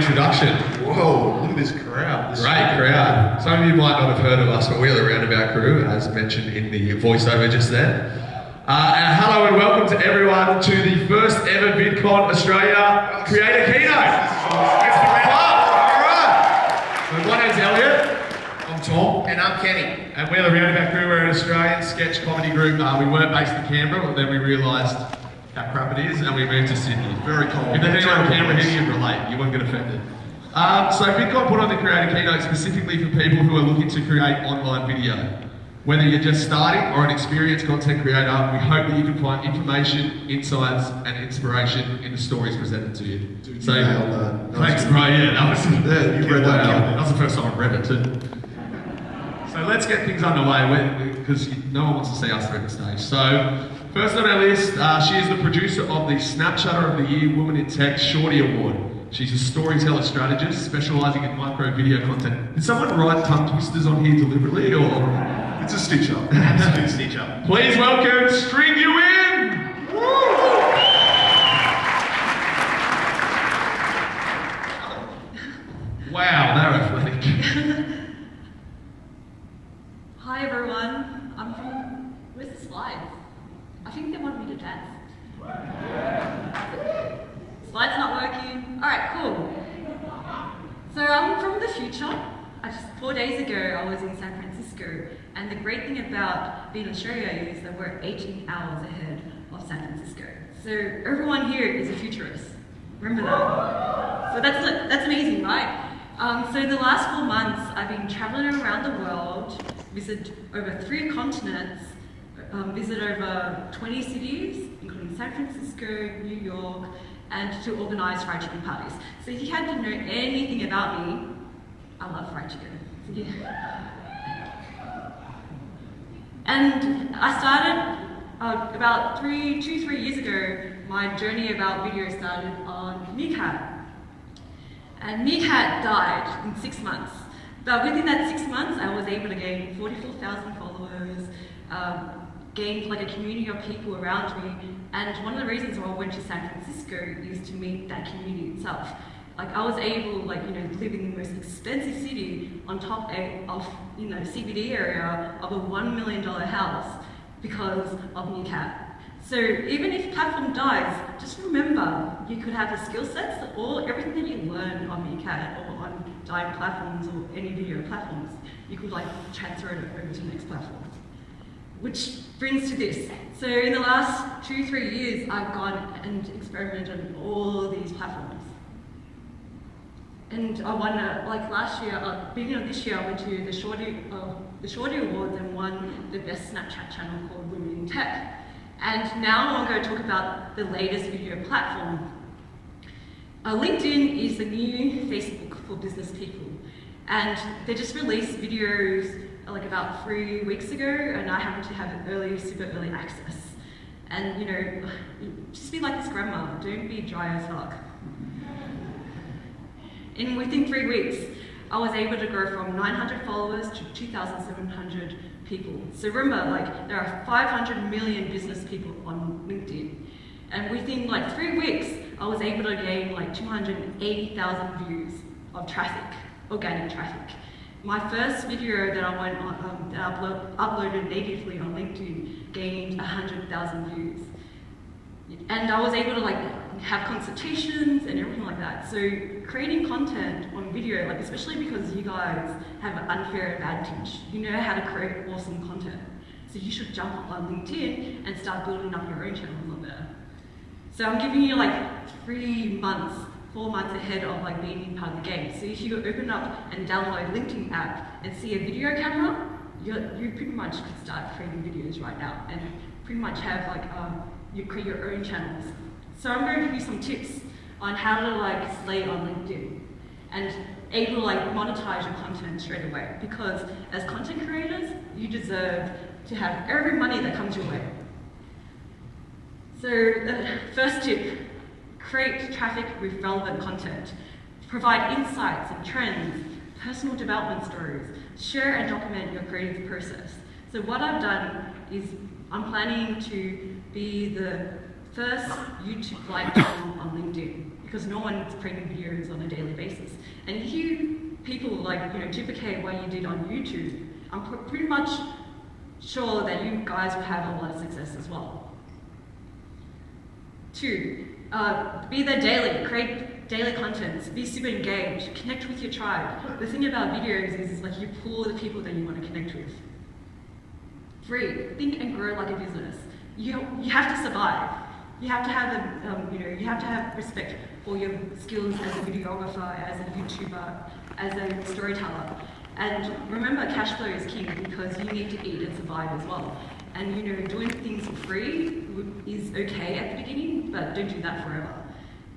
introduction. Whoa, look at this crowd. This Great crowd. Some of you might not have heard of us, but we're the Roundabout Crew, as mentioned in the voiceover just then. Uh, and hello and welcome to everyone to the first ever VidCon Australia Creator Keynote. It's the Roundabout. All right. So my name's Elliot. I'm Tom. And I'm Kenny. And we're the Roundabout Crew. We're an Australian sketch comedy group. Uh, we weren't based in Canberra, but then we realised how crap it is, and we moved to Sydney. Very cold. If there's anyone here, you can relate. You won't get offended. Um, so VidCon put on the Creator Keynote specifically for people who are looking to create online video. Whether you're just starting or an experienced content creator, we hope that you can find information, insights, and inspiration in the stories presented to you. Dude, so, you that. That thanks, bro. Yeah, that was. Yeah, you read that down. That was the first time I've read it too. So let's get things underway because no one wants to see us through the stage. So, first on our list, uh, she is the producer of the Snapchatter of the Year Woman in Tech Shorty Award. She's a storyteller strategist specialising in micro video content. Did someone write tongue twisters on here deliberately or? It's a stitch up. Absolute stitch up. Please welcome String You In! Wow, they're athletic. Hi everyone, I'm from. Where's the slides? I think they want me to dance. Slides not working. Alright, cool. So I'm from the future. I just four days ago I was in San Francisco, and the great thing about being in Australia is that we're 18 hours ahead of San Francisco. So everyone here is a futurist. Remember that. So that's that's amazing, right? Um, so the last four months, I've been traveling around the world, visited over three continents, um, visit over 20 cities, including San Francisco, New York, and to organize fried chicken parties. So if you had to know anything about me, I love fried chicken. Yeah. And I started uh, about three, two, three years ago. My journey about video started on Meerkat. And Meerkat died in six months. But within that six months, I was able to gain 44,000 followers, um, gained like a community of people around me. And one of the reasons why I went to San Francisco is to meet that community itself. Like I was able, like you know, live in the most expensive city on top of you know CBD area of a one million dollar house because of Meerkat. So even if platform dies, just remember you could have the skill sets or everything that you learn on Meerkat or on dying platforms or any video platforms, you could like transfer it over to the next platform. Which brings to this. So in the last two, three years, I've gone and experimented on all these platforms. And I won, uh, like last year, uh, beginning of this year, I went to the Shorty, uh, the Shorty Awards and won the best Snapchat channel called Women in Tech. And now I'm going to talk about the latest video platform. Uh, LinkedIn is the new Facebook for business people. And they just released videos like about three weeks ago, and I happened to have early, super early access. And you know, just be like this grandma, don't be dry as fuck. And within three weeks, I was able to grow from 900 followers to 2,700 people. So remember, like there are 500 million business people on LinkedIn, and within like three weeks, I was able to gain like 280,000 views of traffic, organic traffic. My first video that I went on, um, that I upload, uploaded natively on LinkedIn gained 100,000 views. And I was able to like have consultations and everything like that. So creating content on video, like especially because you guys have an unfair advantage, you know how to create awesome content. So you should jump on LinkedIn and start building up your own channels on there. So I'm giving you like three months, four months ahead of like being part of the game. So if you open up and download LinkedIn app and see a video camera, you you pretty much could start creating videos right now and pretty much have like um, you create your own channels. So I'm going to give you some tips on how to like slay on LinkedIn and able to like monetize your content straight away because as content creators, you deserve to have every money that comes your way. So the first tip, create traffic with relevant content. Provide insights and trends, personal development stories. Share and document your creative process. So what I've done is I'm planning to be the first YouTube live channel on LinkedIn because no one's creating videos on a daily basis. And if you people like you know duplicate what you did on YouTube, I'm pr- pretty much sure that you guys will have a lot of success as well. Two, uh, be there daily, create daily content, be super engaged, connect with your tribe. The thing about videos is, is like you pull the people that you want to connect with. Three, think and grow like a business. You, you have to survive. You have to have a, um, you know, you have to have respect for your skills as a videographer, as a YouTuber, as a storyteller. And remember, cash flow is king because you need to eat and survive as well. And you know, doing things for free is okay at the beginning, but don't do that forever.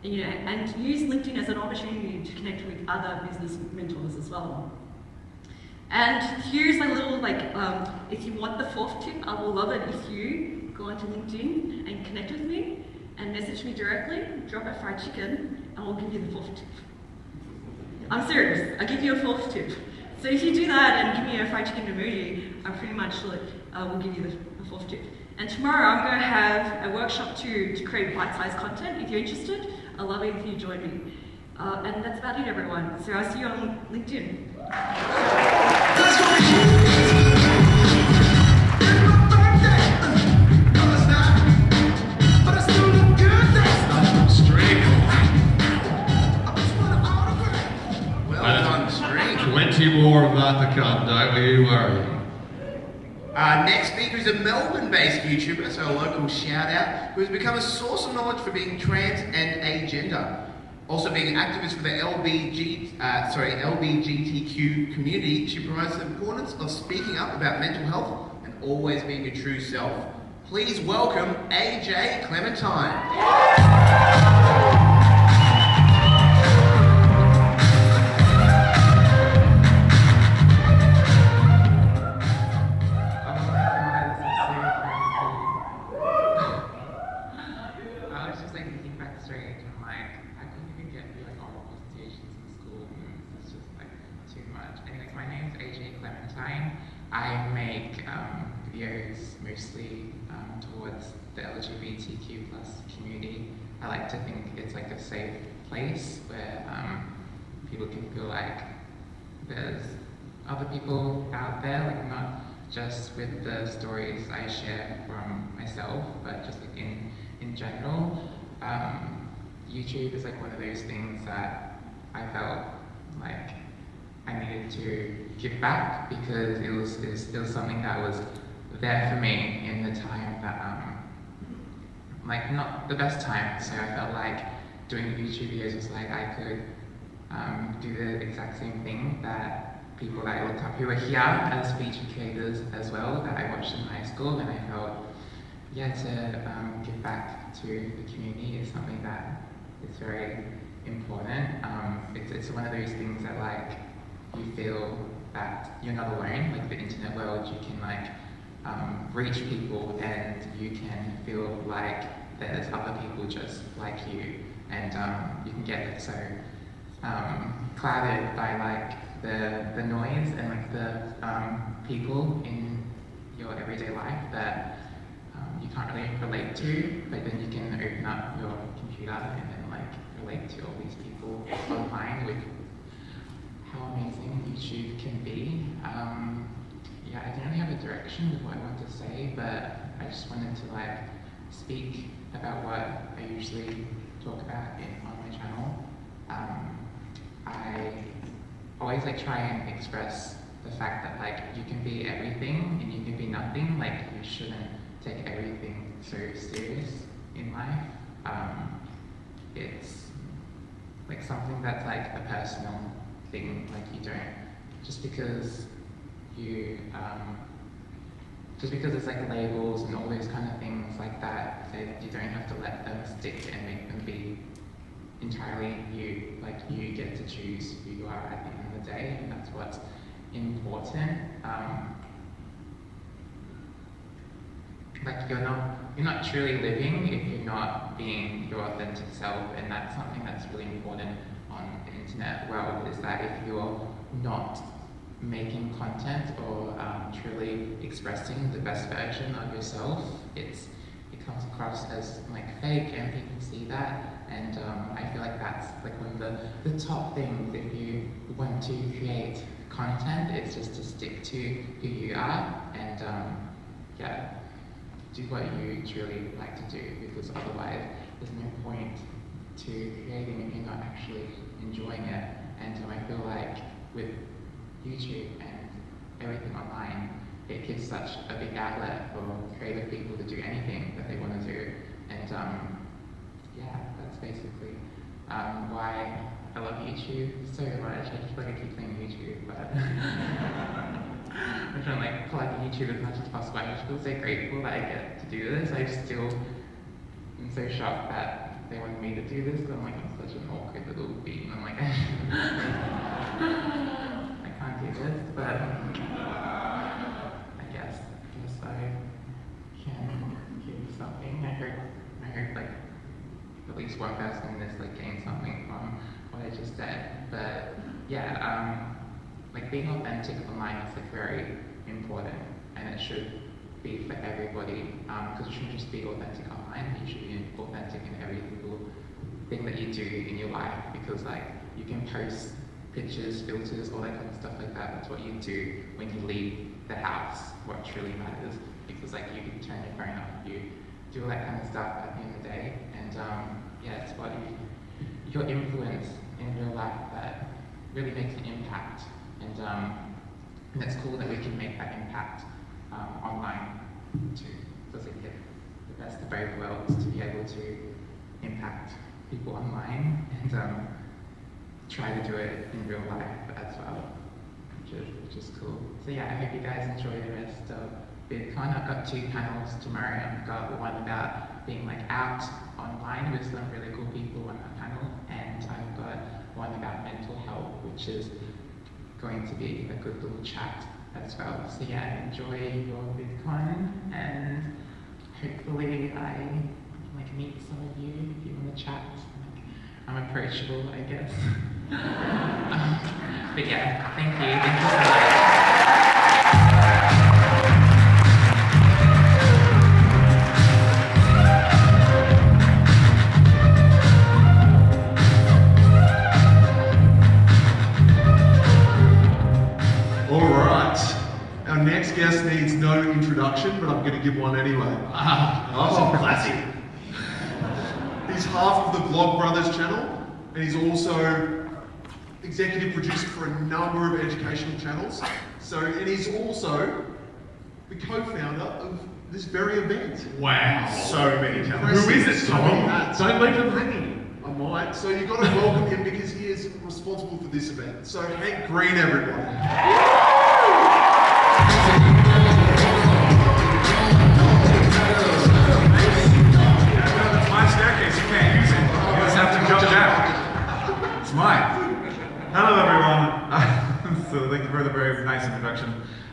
And, you know, and use LinkedIn as an opportunity to connect with other business mentors as well. And here's a little like, um, if you want the fourth tip, I will love it if you go onto LinkedIn and connect with me and message me directly, drop a fried chicken, and I'll give you the fourth tip. I'm serious. I'll give you a fourth tip. So if you do that and give me a fried chicken emoji, I pretty much like, uh, will give you the, And tomorrow I'm going to have a workshop too to create bite-sized content. If you're interested, I'd love it if you join me. Uh, and that's about it, everyone. So I'll see you on LinkedIn. Streak. Well done, Streak. Plenty more of that to come, don't you worry. Our next speaker is a Melbourne-based YouTuber, so a local shout-out, who has become a source of knowledge for being trans and agender. Also being an activist for the LBG, uh, sorry, LBGTQ community, she promotes the importance of speaking up about mental health and always being your true self. Please welcome AJ Clementine. LGBTQ plus community. I like to think it's like a safe place where um, people can feel like there's other people out there, like not just with the stories I share from myself, but just like in in general. Um, YouTube is like one of those things that I felt like I needed to give back because it was it was, it was something that was there for me in the time that um like not the best time. So I felt like doing YouTube videos was like I could um, do the exact same thing that people that I look up who are here as speech educators as well that I watched in high school and I felt yeah to um, give back to the community is something that is very important. Um, it's, it's one of those things that like you feel that you're not alone, like the internet world, you can like um, reach people and you can feel like there's other people just like you and um, you can get so um, clouded by like the, the noise and like the um, people in your everyday life that um, you can't really relate to, but then you can open up your computer and then like relate to all these people online with how amazing YouTube can be. Yeah, I don't really have a direction with what I want to say, but I just wanted to like speak about what I usually talk about in, on my channel. Um, I always like try and express the fact that like you can be everything and you can be nothing. Like you shouldn't take everything so serious in life. Um, it's like something that's like a personal thing. Like you don't just because you um, just because it's like labels and all those kind of things like that, that you don't have to let them stick and make them be entirely you. Like you get to choose who you are at the end of the day, and that's what's important. Um, like you're not you're not truly living if you're not being your authentic self, and that's something that's really important on the internet world. Is that if you're not making content or um, truly expressing the best version of yourself, it's it comes across as like fake, and people see that. And um, I feel like that's like one of the, the top things if you want to create content, it's just to stick to who you are and um, yeah, do what you truly like to do because otherwise there's no point to creating if you're not actually enjoying it. And so I feel like with YouTube and everything online, it gives such a big outlet for creative people to do anything that they want to do. And um, yeah, that's basically um, why I love YouTube so much. I feel like I keep saying YouTube, but I'm trying to like plug YouTube as much as possible. I just feel so grateful that I get to do this. I still am so shocked that they wanted me to do this. I'm like, I'm such an awkward little bean. I'm like, But I guess, I guess I can you something. I heard, I heard like at least one person in this like gained something from what I just said. But yeah, um, like being authentic online is like very important, and it should be for everybody. Because you shouldn't just be authentic online. You should be authentic in every single thing that you do in your life. Because like you can post pictures, filters, all that kind of stuff like that. That's what you do when you leave the house. What truly matters. Because like you can turn your phone off, you do all that kind of stuff at the end of the day. And um, yeah, it's what you, your influence in your life that really makes an impact. And, um, it's cool that we can make that impact um, online too. Because it get the best of both worlds to be able to impact people online and um, try to do it in real life as well, which is, which is cool. So yeah, I hope you guys enjoy the rest of VidCon. I've got two panels tomorrow. I've got one about being like out online with some really cool people on that panel, and I've got one about mental health, which is going to be a good little chat as well. So yeah, enjoy your VidCon, and hopefully I like meet some of you if you want to chat. I'm approachable, I guess. um, but yeah, thank you. Thank you so much. All right. Our next guest needs no introduction, but I'm going to give one anyway. Ah, Oh, classic. He's half of the Vlog Brothers channel, and he's also executive producer for a number of educational channels. So, and he's also the co-founder of this very event. Wow, so many talents. Who is it, Tom? Don't leave them hanging. I might. So you've got to welcome him because he is responsible for this event. So Hank Green, everybody. Hello, everyone. so thank you for the very nice introduction.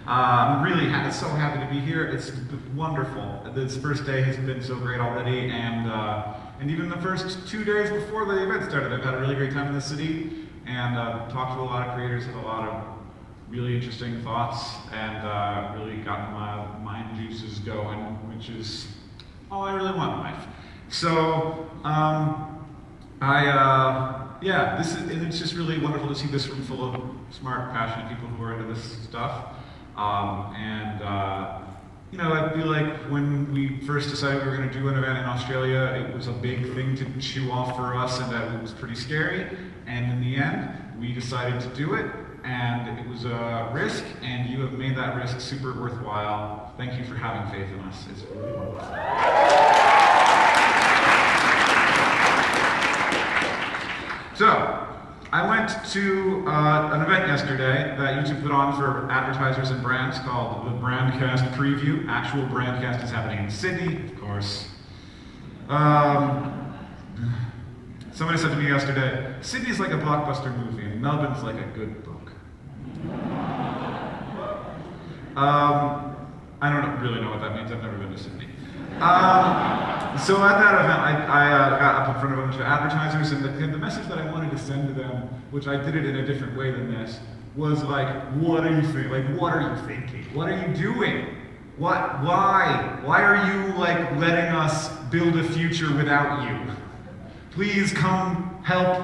Uh, I'm really ha- so happy to be here. It's wonderful. This first day has been so great already, and uh, and even the first two days before the event started, I've had a really great time in the city, and uh, talked to a lot of creators, had a lot of really interesting thoughts, and uh, really got my mind juices going, which is all I really want in life. So, um, I, uh, yeah, this is, and it's just really wonderful to see this room full of smart, passionate people who are into this stuff. Um, and, uh, you know, I feel like when we first decided we were going to do an event in Australia, it was a big thing to chew off for us, and that it was pretty scary. And in the end, we decided to do it, and it was a risk, and you have made that risk super worthwhile. Thank you for having faith in us. It's really wonderful. So, I went to uh, an event yesterday that YouTube put on for advertisers and brands called the Brandcast Preview. Actual Brandcast is happening in Sydney, of course. Um, somebody said to me yesterday, Sydney's like a blockbuster movie and Melbourne's like a good book. Um, I don't really know what that means. I've never been to Sydney. Um, so at that event, I, I uh, got up in front of a bunch of advertisers, and the, and the message that I wanted to send to them, which I did it in a different way than this, was like, what are you thinking? Like, what are you thinking? What are you doing? What? Why? Why are you like letting us build a future without you? Please come help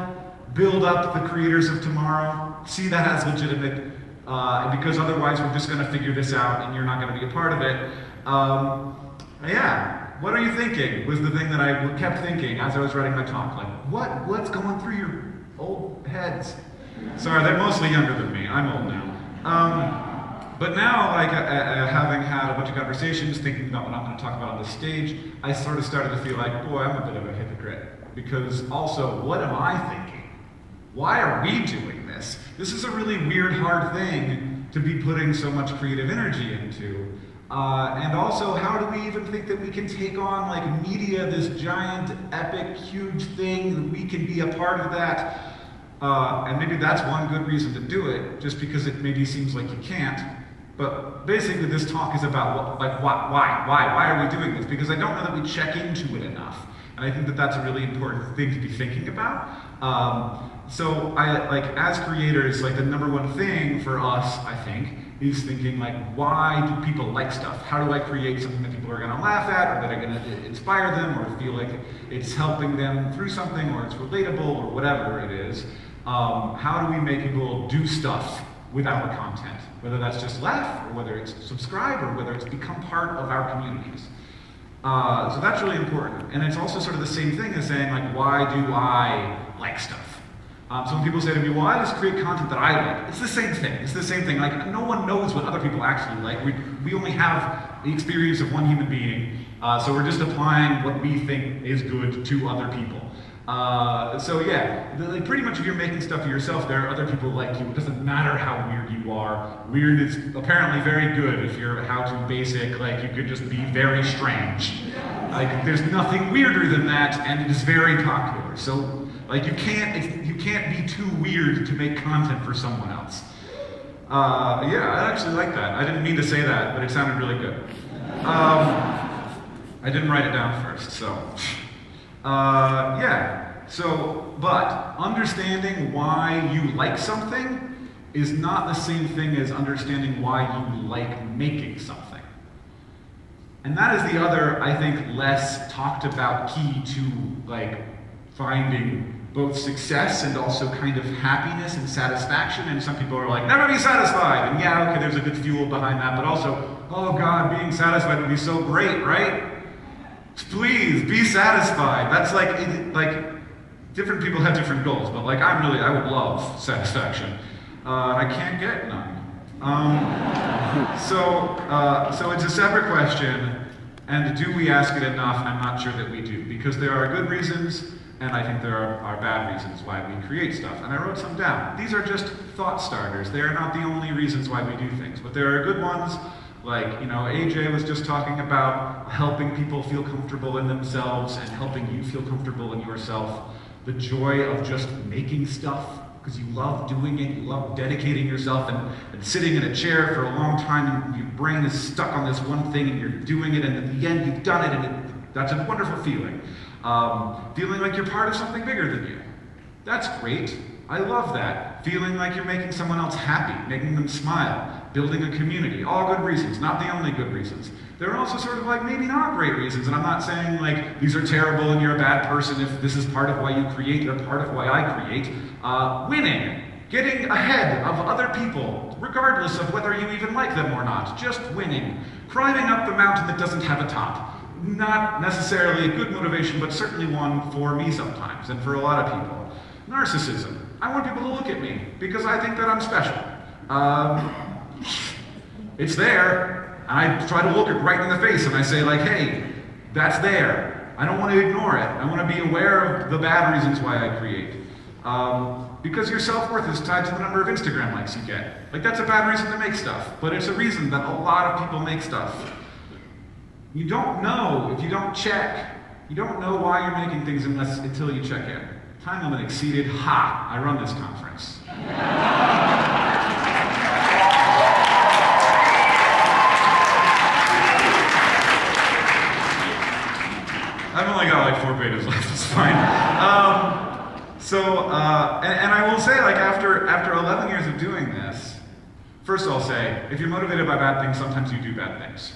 build up the creators of tomorrow. See that as legitimate, uh, because otherwise we're just going to figure this out and you're not going to be a part of it. Um, yeah, what are you thinking? Was the thing that I kept thinking as I was writing my talk. Like, what? What's going through your old heads? Sorry, they're mostly younger than me. I'm old now. Um, but now, like, uh, uh, having had a bunch of conversations, thinking about what I'm going to talk about on the stage, I sort of started to feel like, boy, I'm a bit of a hypocrite. Because also, what am I thinking? Why are we doing this? This is a really weird, hard thing to be putting so much creative energy into. Uh, and also, how do we even think that we can take on like media, this giant, epic, huge thing, we can be a part of that? Uh, and maybe that's one good reason to do it, just because it maybe seems like you can't. But basically, this talk is about what, like why, why, why, why are we doing this? Because I don't know that we check into it enough, and I think that that's a really important thing to be thinking about. Um, so, I like as creators, like the number one thing for us, I think, is thinking like, why do people like stuff? How do I create something that people are going to laugh at, or that are going to inspire them, or feel like it's helping them through something, or it's relatable, or whatever it is? Um, how do we make people do stuff with our content? Whether that's just laugh, or whether it's subscribe, or whether it's become part of our communities. Uh, so that's really important. And it's also sort of the same thing as saying, like, why do I like stuff? Um, so when people say to me, well, I just create content that I like, it's the same thing. It's the same thing. Like, no one knows what other people actually like. We, we only have the experience of one human being, uh, so we're just applying what we think is good to other people. Uh, so yeah, the, like pretty much if you're making stuff for yourself, there are other people like you. It doesn't matter how weird you are. Weird is apparently very good if you're how to basic, like you could just be very strange. Like there's nothing weirder than that, and it is very popular. So like you can't you can't be too weird to make content for someone else. Uh, yeah, I actually like that. I didn't mean to say that, but it sounded really good. Um, I didn't write it down first, so. Uh, yeah, so, but understanding why you like something is not the same thing as understanding why you like making something. And that is the other, I think, less talked about key to like finding both success and also kind of happiness and satisfaction. And some people are like, never be satisfied. And yeah, okay, there's a good fuel behind that, but also, oh God, being satisfied would be so great, right? Please be satisfied. That's like, like, different people have different goals, but like, I'm really, I would love satisfaction. Uh, I can't get none. Um, so, uh, so it's a separate question, and do we ask it enough? I'm not sure that we do, because there are good reasons, and I think there are, are bad reasons why we create stuff. And I wrote some down. These are just thought starters. They are not the only reasons why we do things, but there are good ones like, you know, AJ was just talking about helping people feel comfortable in themselves and helping you feel comfortable in yourself. The joy of just making stuff because you love doing it, you love dedicating yourself and, and, sitting in a chair for a long time and your brain is stuck on this one thing and you're doing it and at the end you've done it and it, that's a wonderful feeling. Um, feeling like you're part of something bigger than you. That's great. I love that. Feeling like you're making someone else happy, making them smile, building a community. All good reasons, not the only good reasons. There are also sort of like maybe not great reasons, and I'm not saying like these are terrible and you're a bad person if this is part of why you create or part of why I create. Uh, winning, getting ahead of other people, regardless of whether you even like them or not, just winning. Climbing up the mountain that doesn't have a top. Not necessarily a good motivation, but certainly one for me sometimes and for a lot of people. Narcissism. I want people to look at me because I think that I'm special. Um, it's there. And I try to look it right in the face and I say, like, hey, that's there. I don't want to ignore it. I want to be aware of the bad reasons why I create. Um, because your self worth is tied to the number of Instagram likes you get. Like, that's a bad reason to make stuff, but it's a reason that a lot of people make stuff. You don't know if you don't check. You don't know why you're making things unless until you check in. Time limit exceeded. Ha! I run this conference. I've only got like four pages left, it's fine. Um, So, uh, and, and I will say, like, after, after 11 years of doing this, first I'll say, if you're motivated by bad things, sometimes you do bad things.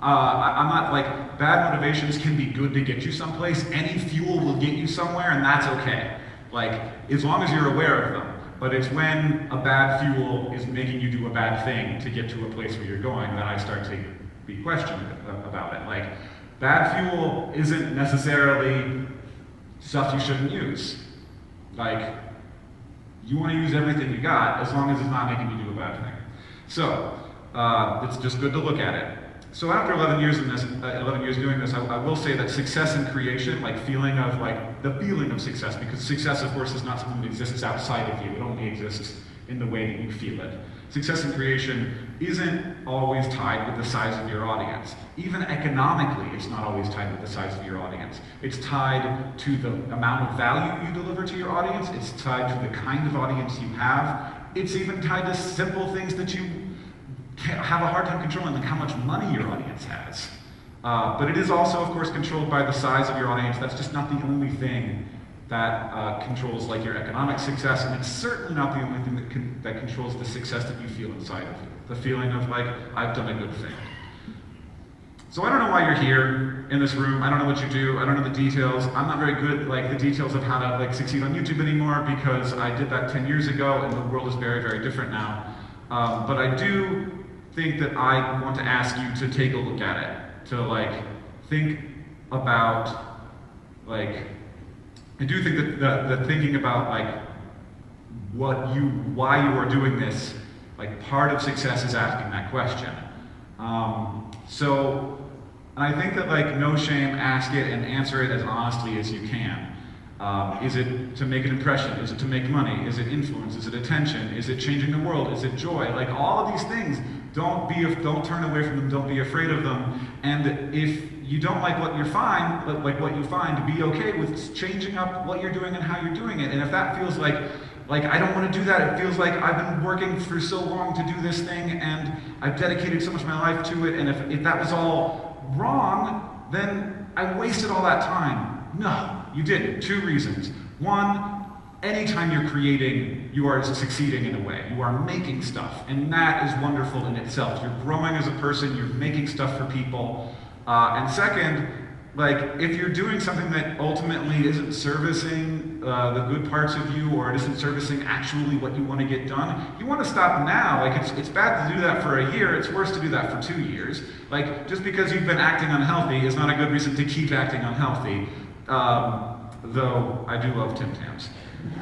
Uh, I, am not like, bad motivations can be good to get you someplace. Any fuel will get you somewhere, and that's okay. Like, as long as you're aware of them. But it's when a bad fuel is making you do a bad thing to get to a place where you're going that I start to be questioned about it. Like, bad fuel isn't necessarily stuff you shouldn't use. Like, you want to use everything you got as long as it's not making you do a bad thing. So, uh, it's just good to look at it. So after 11 years in this, uh, 11 years doing this, I, I, will say that success in creation, like feeling of like the feeling of success, because success, of course, is not something that exists outside of you. It only exists in the way that you feel it. Success in creation isn't always tied with the size of your audience. Even economically, it's not always tied with the size of your audience. It's tied to the amount of value you deliver to your audience. It's tied to the kind of audience you have. It's even tied to simple things that you have a hard time controlling like how much money your audience has. Uh, but it is also, of course, controlled by the size of your audience. That's just not the only thing that uh, controls like your economic success, and it's certainly not the only thing that, con- that controls the success that you feel inside of you. The feeling of like, I've done a good thing. So I don't know why you're here in this room. I don't know what you do. I don't know the details. I'm not very good like the details of how to like succeed on YouTube anymore because I did that 10 years ago, and the world is very, very different now. Um, but I do think that I want to ask you to take a look at it, to like think about like I do think that the, the thinking about like what you why you are doing this, like part of success is asking that question. Um, so and I think that like no shame, ask it and answer it as honestly as you can. Um, is it to make an impression? Is it to make money? Is it influence? Is it attention? Is it changing the world? Is it joy? Like all of these things, don't be don't turn away from them. Don't be afraid of them. And if you don't like what you find, like what you find, be okay with changing up what you're doing and how you're doing it. And if that feels like like I don't want to do that, it feels like I've been working for so long to do this thing and I've dedicated so much of my life to it. And if, if that was all wrong, then I wasted all that time. No, you didn't. Two reasons. One, anytime you're creating, you are succeeding in a way. You are making stuff, and that is wonderful in itself. You're growing as a person, you're making stuff for people. Uh, and second, like if you're doing something that ultimately isn't servicing uh, the good parts of you or it isn't servicing actually what you want to get done you want to stop now like it's, it's bad to do that for a year it's worse to do that for two years like just because you've been acting unhealthy is not a good reason to keep acting unhealthy um, though I do love Tim Tams.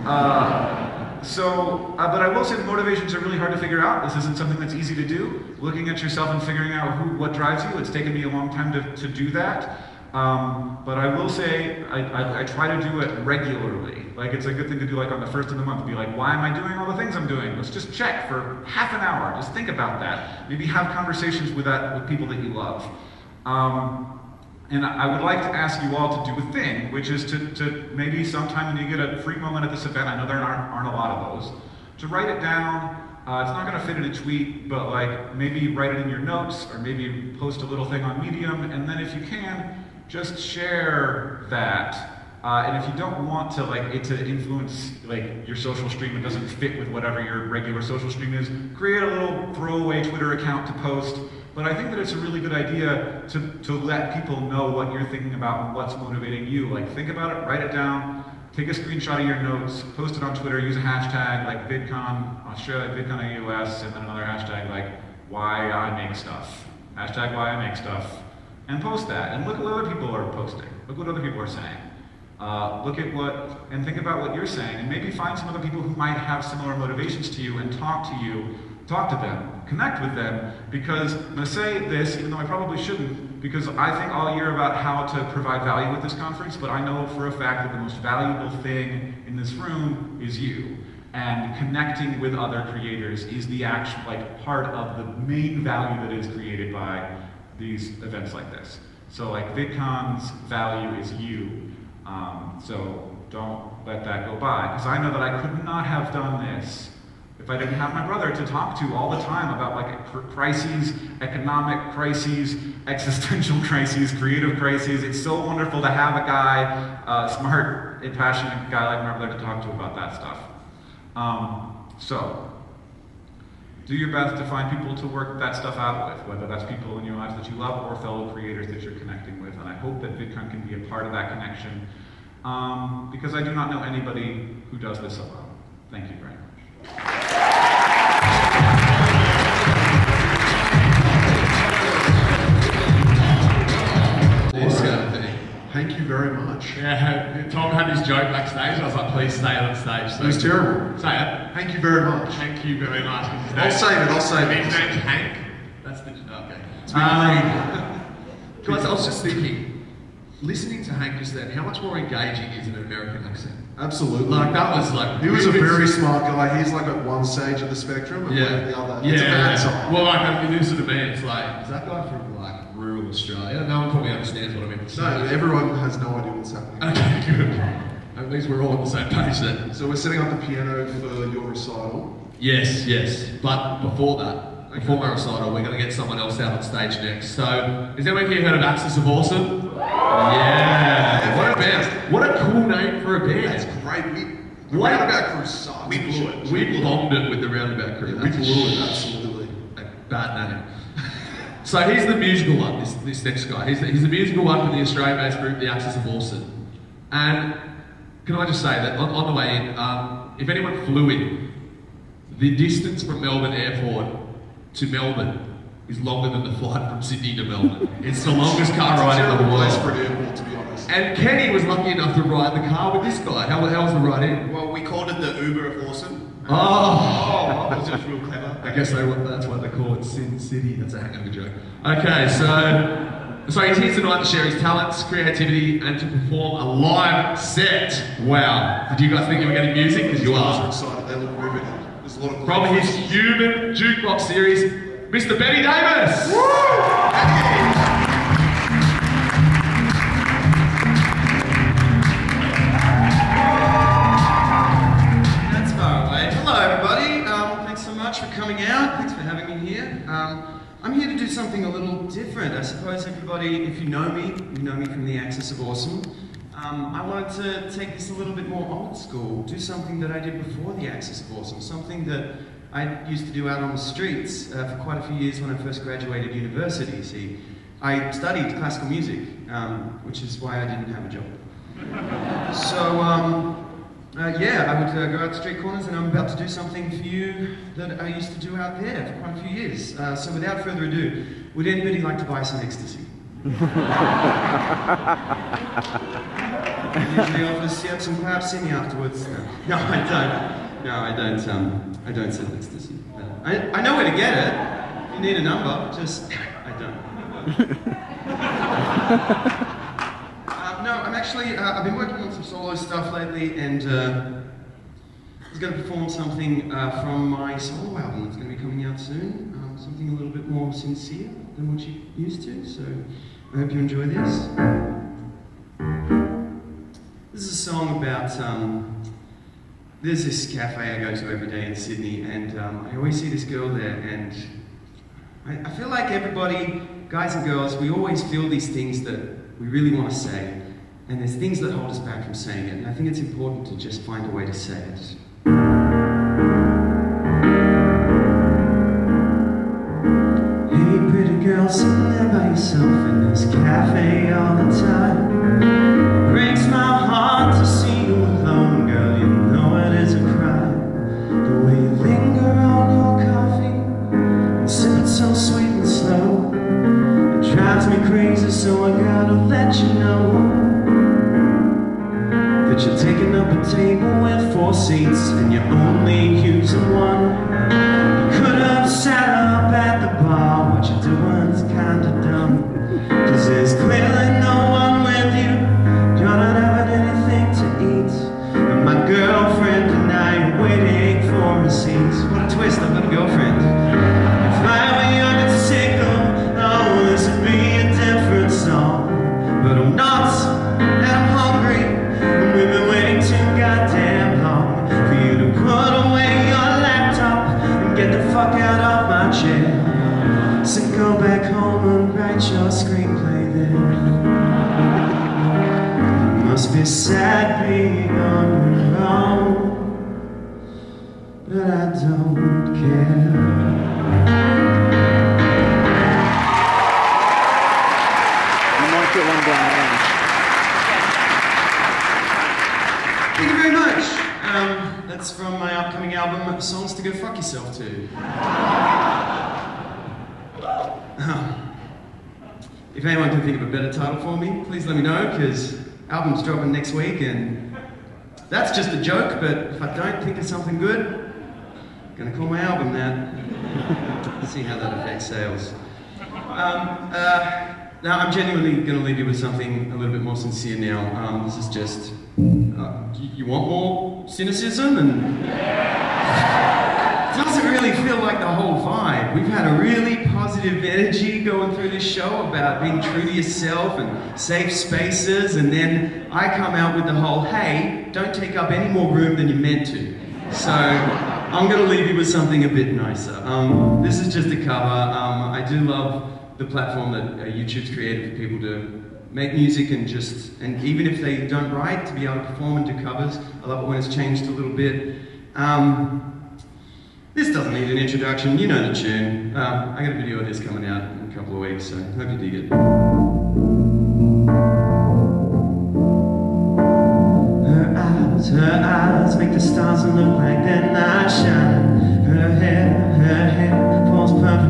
Uh, so, uh, but I will say the motivations are really hard to figure out. This isn't something that's easy to do. Looking at yourself and figuring out who, what drives you, it's taken me a long time to, to do that. Um, but I will say I, I, I, try to do it regularly. Like it's a good thing to do like on the first of the month. Be like, why am I doing all the things I'm doing? Let's just check for half an hour. Just think about that. Maybe have conversations with that with people that you love. Um, and I would like to ask you all to do a thing, which is to, to maybe sometime when you get a free moment at this event, I know there aren't, aren't a lot of those, to write it down. Uh, it's not going to fit in a tweet, but like maybe write it in your notes or maybe post a little thing on Medium, and then if you can, just share that. Uh, and if you don't want to like it to influence like your social stream, it doesn't fit with whatever your regular social stream is, create a little throwaway Twitter account to post but I think that it's a really good idea to, to let people know what you're thinking about and what's motivating you. Like, think about it, write it down, take a screenshot of your notes, post it on Twitter, use a hashtag like VidCon Australia, VidCon US, and then another hashtag like why I make stuff. Hashtag why I make stuff. And post that. And look at what other people are posting. Look at what other people are saying. Uh, look at what, and think about what you're saying. And maybe find some other people who might have similar motivations to you and talk to you talk to them, connect with them, because I'm going to say this, even though I probably shouldn't, because I think all year about how to provide value with this conference, but I know for a fact that the most valuable thing in this room is you. And connecting with other creators is the actual, like, part of the main value that is created by these events like this. So, like, VidCon's value is you. Um, so don't let that go by. Because I know that I could not have done this if I didn't have my brother to talk to all the time about like crises, economic crises, existential crises, creative crises. It's so wonderful to have a guy, a smart and passionate guy like my brother to talk to about that stuff. Um, so, do your best to find people to work that stuff out with, whether that's people in your lives that you love or fellow creators that you're connecting with. And I hope that VidCon can be a part of that connection um, because I do not know anybody who does this alone. Thank you very much. This kind of thing. Thank you very much. Yeah, Tom had his joke backstage. I was like, please it on stage. So It was terrible. Say it. Thank you very much. Thank you very much. I'll save it, I'll save it. His name's Hank. That's the okay. been Um, guys, I was just thinking, listening to Hank just then, how much more engaging is an American accent? Absolutely. Like that was like He was a very smart guy. He's like at one stage of the spectrum and we're at the other. Yeah, It's a bad yeah. Well, like I mean, this to the it's like, is that guy from like rural Australia? No one probably understands what I mean. No, everyone has no idea what's happening. Okay, good. At least we're all on the same page then. So we're setting up the piano for your recital. Yes, yes. But before that, before my recital, we're going to get someone else out on stage next. So, has anyone here heard of Axis of Awesome? Yeah. What a band. What a cool name for a band. That's great. We, the What? roundabout crew sucks. We blew it. We bombed it with the Roundabout Crew. We blew it, absolutely. a bad name. So he's the musical one, this, this next guy. He's the, he's the musical one from the Australian-based group, the Axis of Awesome. And can I just say that on, on the way in, um, if anyone flew in, the distance from Melbourne Airport to Melbourne is longer than the flight from Sydney to Melbourne. It's the longest car ride in the place for world. an airport, to be honest. And Kenny was lucky enough to ride the car with this guy. How, how was the ride in? Well, we called it the Uber of Awesome. Oh! Oh, that was just real clever. I guess they, that's why they call it Sin City. That's a hangover joke. Okay, so so he's here tonight to share his talents, creativity, and to perform a live set. Wow! Did you guys think you were getting music? Because you are. excited. They look riveting. There's a lot of From his Human Jukebox series, Mr. Benny Davis. That's far away. Hello, everybody. Um, thanks so much for coming out. Thanks for having me here. Um, I'm here to do something a little different. I suppose everybody, if you know me, you know me from the Axis of Awesome. Um, I wanted to take this a little bit more old school, do something that I did before the Axis of Awesome, something that I used to do out on the streets uh, for quite a few years when I first graduated university. See, I studied classical music, um, which is why I didn't have a job. So, um, uh, yeah, I would uh, go out to street corners, and I'm about to do something for you that I used to do out there for quite a few years. Uh, so, without further ado, would anybody like to buy some ecstasy? Usually offers yep, some claps, see me afterwards. No, no, I don't. No, I don't. Um, I don't sell ecstasy. I, I know where to get it. You need a number, just I don't. Uh, no, I'm actually, uh, I've been working on some solo stuff lately, and uh, I was going to perform something uh, from my solo album that's going to be coming out soon. Um, something a little bit more sincere than what you're used to, so I hope you enjoy this. This is a song about, um, there's this cafe I go to every day in Sydney, and um, I always see this girl there, and I, I feel like everybody, guys and girls, we always feel these things that we really want to say, and there's things that hold us back from saying it, and I think it's important to just find a way to say it. something good? Gonna call my album that. See how that affects sales. Um, uh, now, I'm genuinely going to leave you with something a little bit more sincere now. Um, this is just, uh, you want more cynicism? And it doesn't really feel like the whole vibe. We've had a really positive energy going through this show about being true to yourself and safe spaces, and then I come out with the whole, hey, don't take up any more room than you're meant to. So I'm going to leave you with something a bit nicer. Um, this is just a cover. Um, I do love the platform that uh, YouTube's created for people to make music and just, and even if they don't write, to be able to perform and do covers. I love it when it's changed a little bit. Um, this doesn't need an introduction. You know the tune. Uh, I got a video of this coming out in a couple of weeks, so hope you dig it. Her eyes make the stars look like they're not shining. Her hair, her hair falls perfect.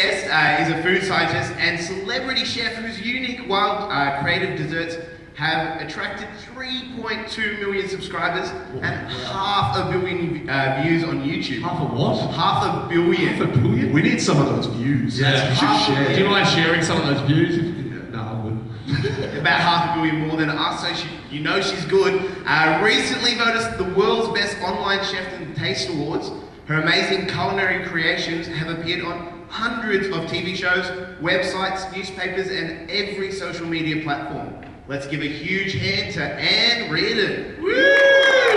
Guest uh, is a food scientist and celebrity chef whose unique, wild, uh, creative desserts have attracted 3.2 million subscribers and half a billion uh, views on YouTube. Half a what? Half a billion. Half a billion? We need some of those views. Yeah. Half share. Do you mind sharing some of those views? No, I wouldn't. about half a billion more than us, so she, you know she's good. Uh, recently voted the world's best online chef in the Taste Awards. Her amazing culinary creations have appeared on hundreds of TV shows, websites, newspapers, and every social media platform. Let's give a huge hand to Ann Reardon. Thank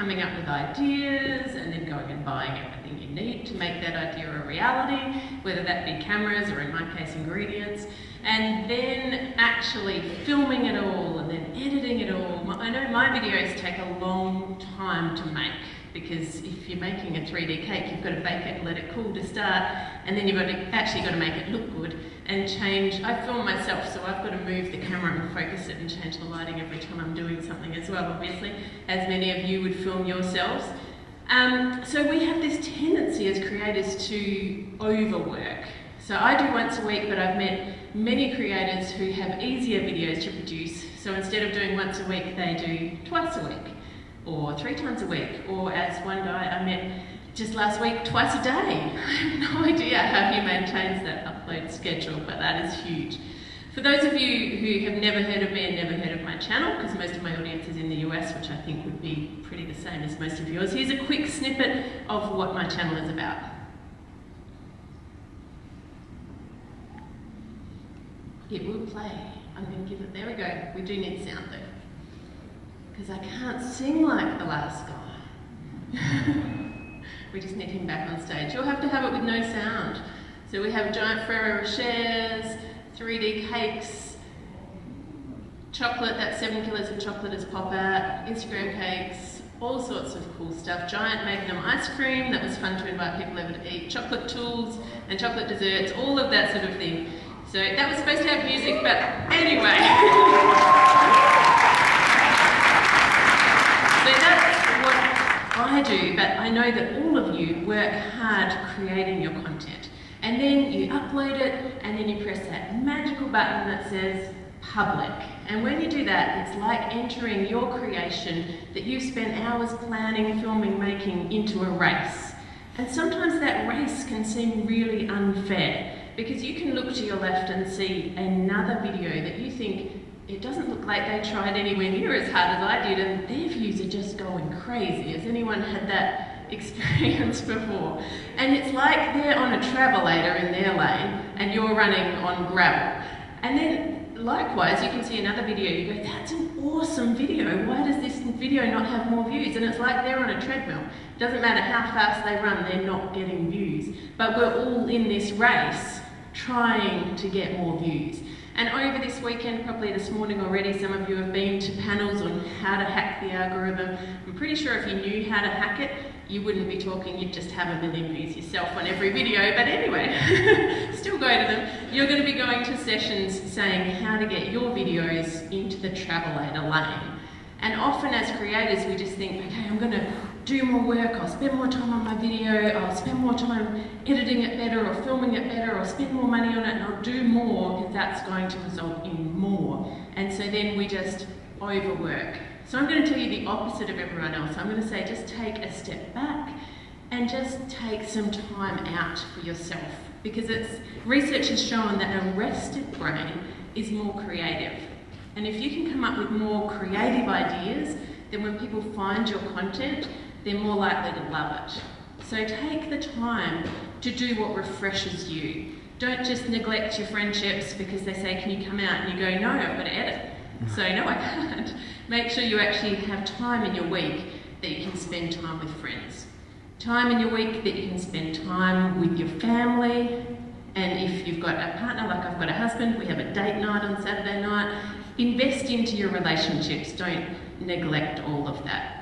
coming up with ideas, and then going and buying everything you need to make that idea a reality, whether that be cameras or, in my case, ingredients, and then actually filming it all and then editing it all. I know my videos take a long time to make because if you're making a 3D cake, you've got to bake it and let it cool to start, and then you've got to actually got to make it look good and change. I film myself, so I've got to move the camera and focus it and change the lighting every time I'm doing something as well, obviously, as many of you would film yourselves. Um, so we have this tendency as creators to overwork. So I do once a week, but I've met many creators who have easier videos to produce. So instead of doing once a week, they do twice a week or three times a week, or as one guy I met just last week, twice a day. I have no idea how he maintains that upload schedule, but that is huge. For those of you who have never heard of me and never heard of my channel, because most of my audience is in the US, which I think would be pretty the same as most of yours, here's a quick snippet of what my channel is about. It will play. I'm going to give it, there we go. We do need sound though because I can't sing like the last guy. we just need him back on stage. You'll have to have it with no sound. So we have giant Ferrero Rochers, 3D cakes, chocolate, that's seven kilos of chocolate as pop out, Instagram cakes, all sorts of cool stuff. Giant Magnum ice cream, that was fun to invite people over to eat, chocolate tools and chocolate desserts, all of that sort of thing. So that was supposed to have music, but anyway. So that's what I do, but I know that all of you work hard creating your content. And then you upload it, and then you press that magical button that says public. And when you do that, it's like entering your creation that you've spent hours planning, filming, making into a race. And sometimes that race can seem really unfair because you can look to your left and see another video that you think it doesn't look like they tried anywhere near as hard as I did, and their views are just going crazy. Has anyone had that experience before? And it's like they're on a travelator in their lane, and you're running on gravel. And then, likewise, you can see another video, you go, that's an awesome video. Why does this video not have more views? And it's like they're on a treadmill. It doesn't matter how fast they run, they're not getting views. But we're all in this race trying to get more views. And over this weekend, probably this morning already, some of you have been to panels on how to hack the algorithm. I'm pretty sure if you knew how to hack it, you wouldn't be talking, you'd just have a million views yourself on every video. But anyway, still go to them. You're going to be going to sessions saying how to get your videos into the travelator lane. And often as creators, we just think, okay, I'm going to do more work, I'll spend more time on my video, I'll spend more time editing it better or filming it better or spend more money on it and I'll do more because that's going to result in more. And so then we just overwork. So I'm going to tell you the opposite of everyone else. I'm going to say just take a step back and just take some time out for yourself because it's research has shown that a rested brain is more creative. And if you can come up with more creative ideas, then when people find your content, they're more likely to love it. So take the time to do what refreshes you. Don't just neglect your friendships because they say, Can you come out? And you go, No, I've got to edit. Mm-hmm. So, no, I can't. Make sure you actually have time in your week that you can spend time with friends. Time in your week that you can spend time with your family And if you've got a partner, like I've got a husband, we have a date night on Saturday night. Invest into your relationships. Don't neglect all of that.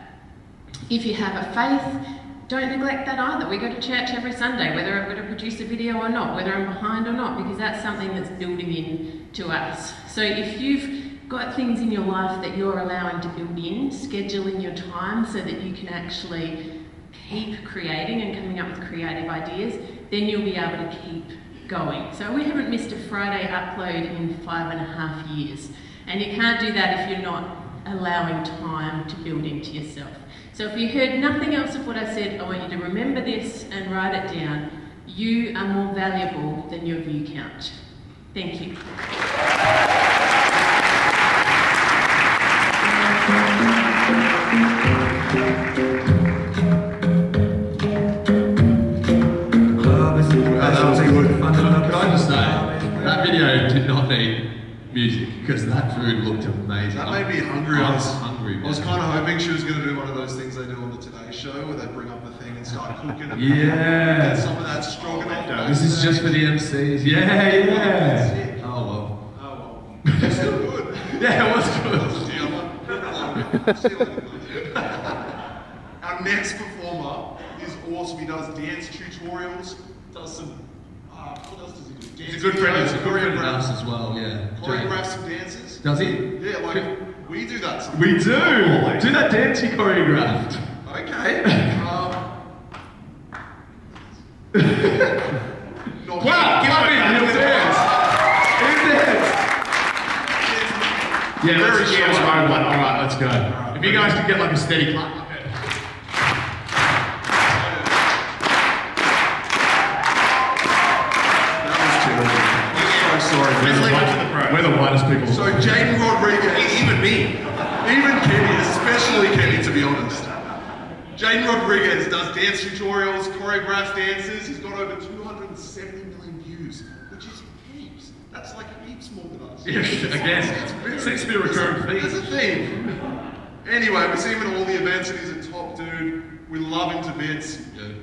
If you have a faith, don't neglect that either. We go to church every Sunday, whether I'm going to produce a video or not, whether I'm behind or not, because that's something that's building in to us. So if you've got things in your life that you're allowing to build in, scheduling your time so that you can actually keep creating and coming up with creative ideas, then you'll be able to keep going. So we haven't missed a Friday upload in five and a half years. And you can't do that if you're not allowing time to build into yourself. So if you heard nothing else of what I said, I want you to remember this and write it down. You are more valuable than your view count. Thank you. That was good. Can I just say, that video did not need music because that food looked amazing. That made me hungry. I I was was hungry. I was kind of hoping she was going to do one of those things they do on the Today Show where they bring up a thing and start cooking. and Yeah. Get some of that stroganoff. This is just for the MCs. Yeah, yeah. Oh well. Oh well. It's still good. Yeah, it was good. See you later. Our next performer is awesome. He does dance tutorials, does some. Uh, what else does he do? Dance He's a good friend. videos, He's a good friend of choreograph- as well. Yeah. Choreograph some dances. Does he? Yeah, like we do that. Sometimes. We do. Do that dance you choreographed. Okay. Um, Wow, give it he'll dance. He'll dance. Yeah, Very let's short. All right, let's go. If you guys can get like a steady clap. That was terrible. I'm sorry. We're the, it white- to the pros. we're the whitest people. So Jaden Rodriguez, Even me. even Kenny, especially Kenny to be honest. Jaden Rodriguez does dance tutorials, choreographs dances. He's got over 270 million views, which is heaps. That's like heaps more than us. Yeah, again, It's seems to be a recurring theme. There's a theme. Anyway, we see him at all the events and he's a top dude. We love him to bits.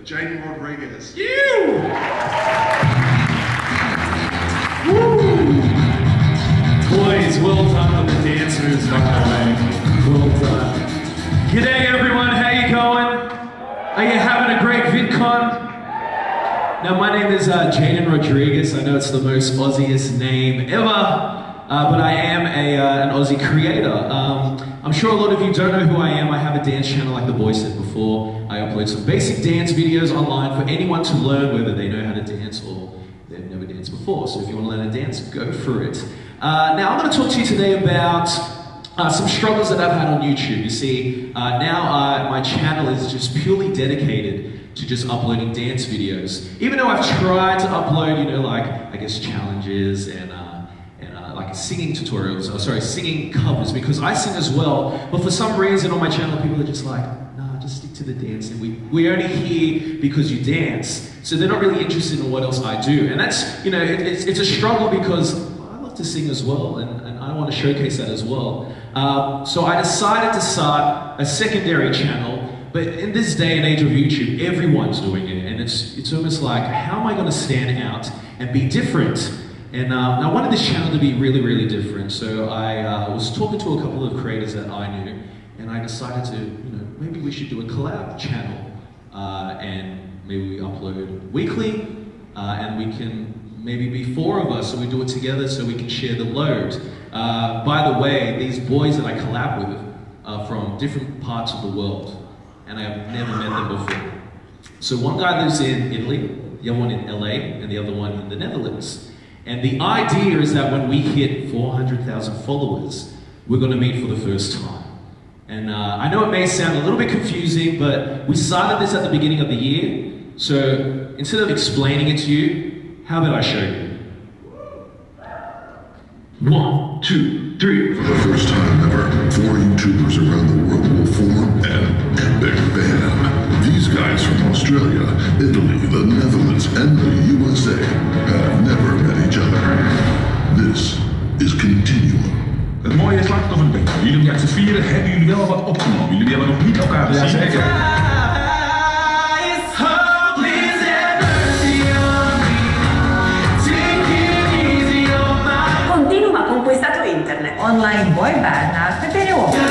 Jaden Rodriguez. You! Well done on the dance moves, by the way. Done. G'day everyone, how you going? Are you having a great VidCon? Now my name is uh, Jaden Rodriguez. I know it's the most Aussiest name ever, uh, but I am a, uh, an Aussie creator. Um, I'm sure a lot of you don't know who I am. I have a dance channel like the boy said before. I upload some basic dance videos online for anyone to learn whether they know how to dance or they've never danced before. So if you want to learn to dance, go for it. Uh, now I'm going to talk to you today about uh, some struggles that I've had on YouTube. You see, uh, now uh, my channel is just purely dedicated to just uploading dance videos. Even though I've tried to upload, you know, like I guess challenges and uh, and uh, like singing tutorials. Oh, sorry, singing covers because I sing as well. But for some reason on my channel, people are just like, nah, just stick to the dancing. We we only here because you dance. So they're not really interested in what else I do, and that's you know, it, it's it's a struggle because to sing as well, and, and I want to showcase that as well. Um, so I decided to start a secondary channel, but in this day and age of YouTube, everyone's doing it, and it's it's almost like, how am I going to stand out and be different? And um, I wanted this channel to be really, really different. So I uh, was talking to a couple of creators that I knew, and I decided to, you know, maybe we should do a collab channel, uh, and maybe we upload weekly, uh, and we can maybe be four of us, so we do it together, so we can share the load. Uh, by the way, these boys that I collab with are from different parts of the world, and I have never met them before. So one guy lives in Italy, the other one in LA, and the other one in the Netherlands. And the idea is that when we hit 400,000 followers, we're going to meet for the first time. And uh, I know it may sound a little bit confusing, but we started this at the beginning of the year. So instead of explaining it to you, how about I show you? One, two, three. For the first time ever, four YouTubers around the world will form an epic band. These guys from Australia, Italy, the Netherlands, and the USA have never met each other. This is Continuum. Het mooie is, laat het nog een beetje. Jullie met z'n vieren hebben jullie wel wat opgenomen. Jullie hebben nog niet elkaar gezien. zeker. Online boy band na Continuum.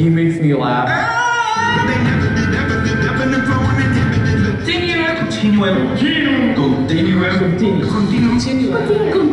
He makes me laugh. Continuum. Continuum. Continuum. Continuum. Continuum. Continuum. Yeah,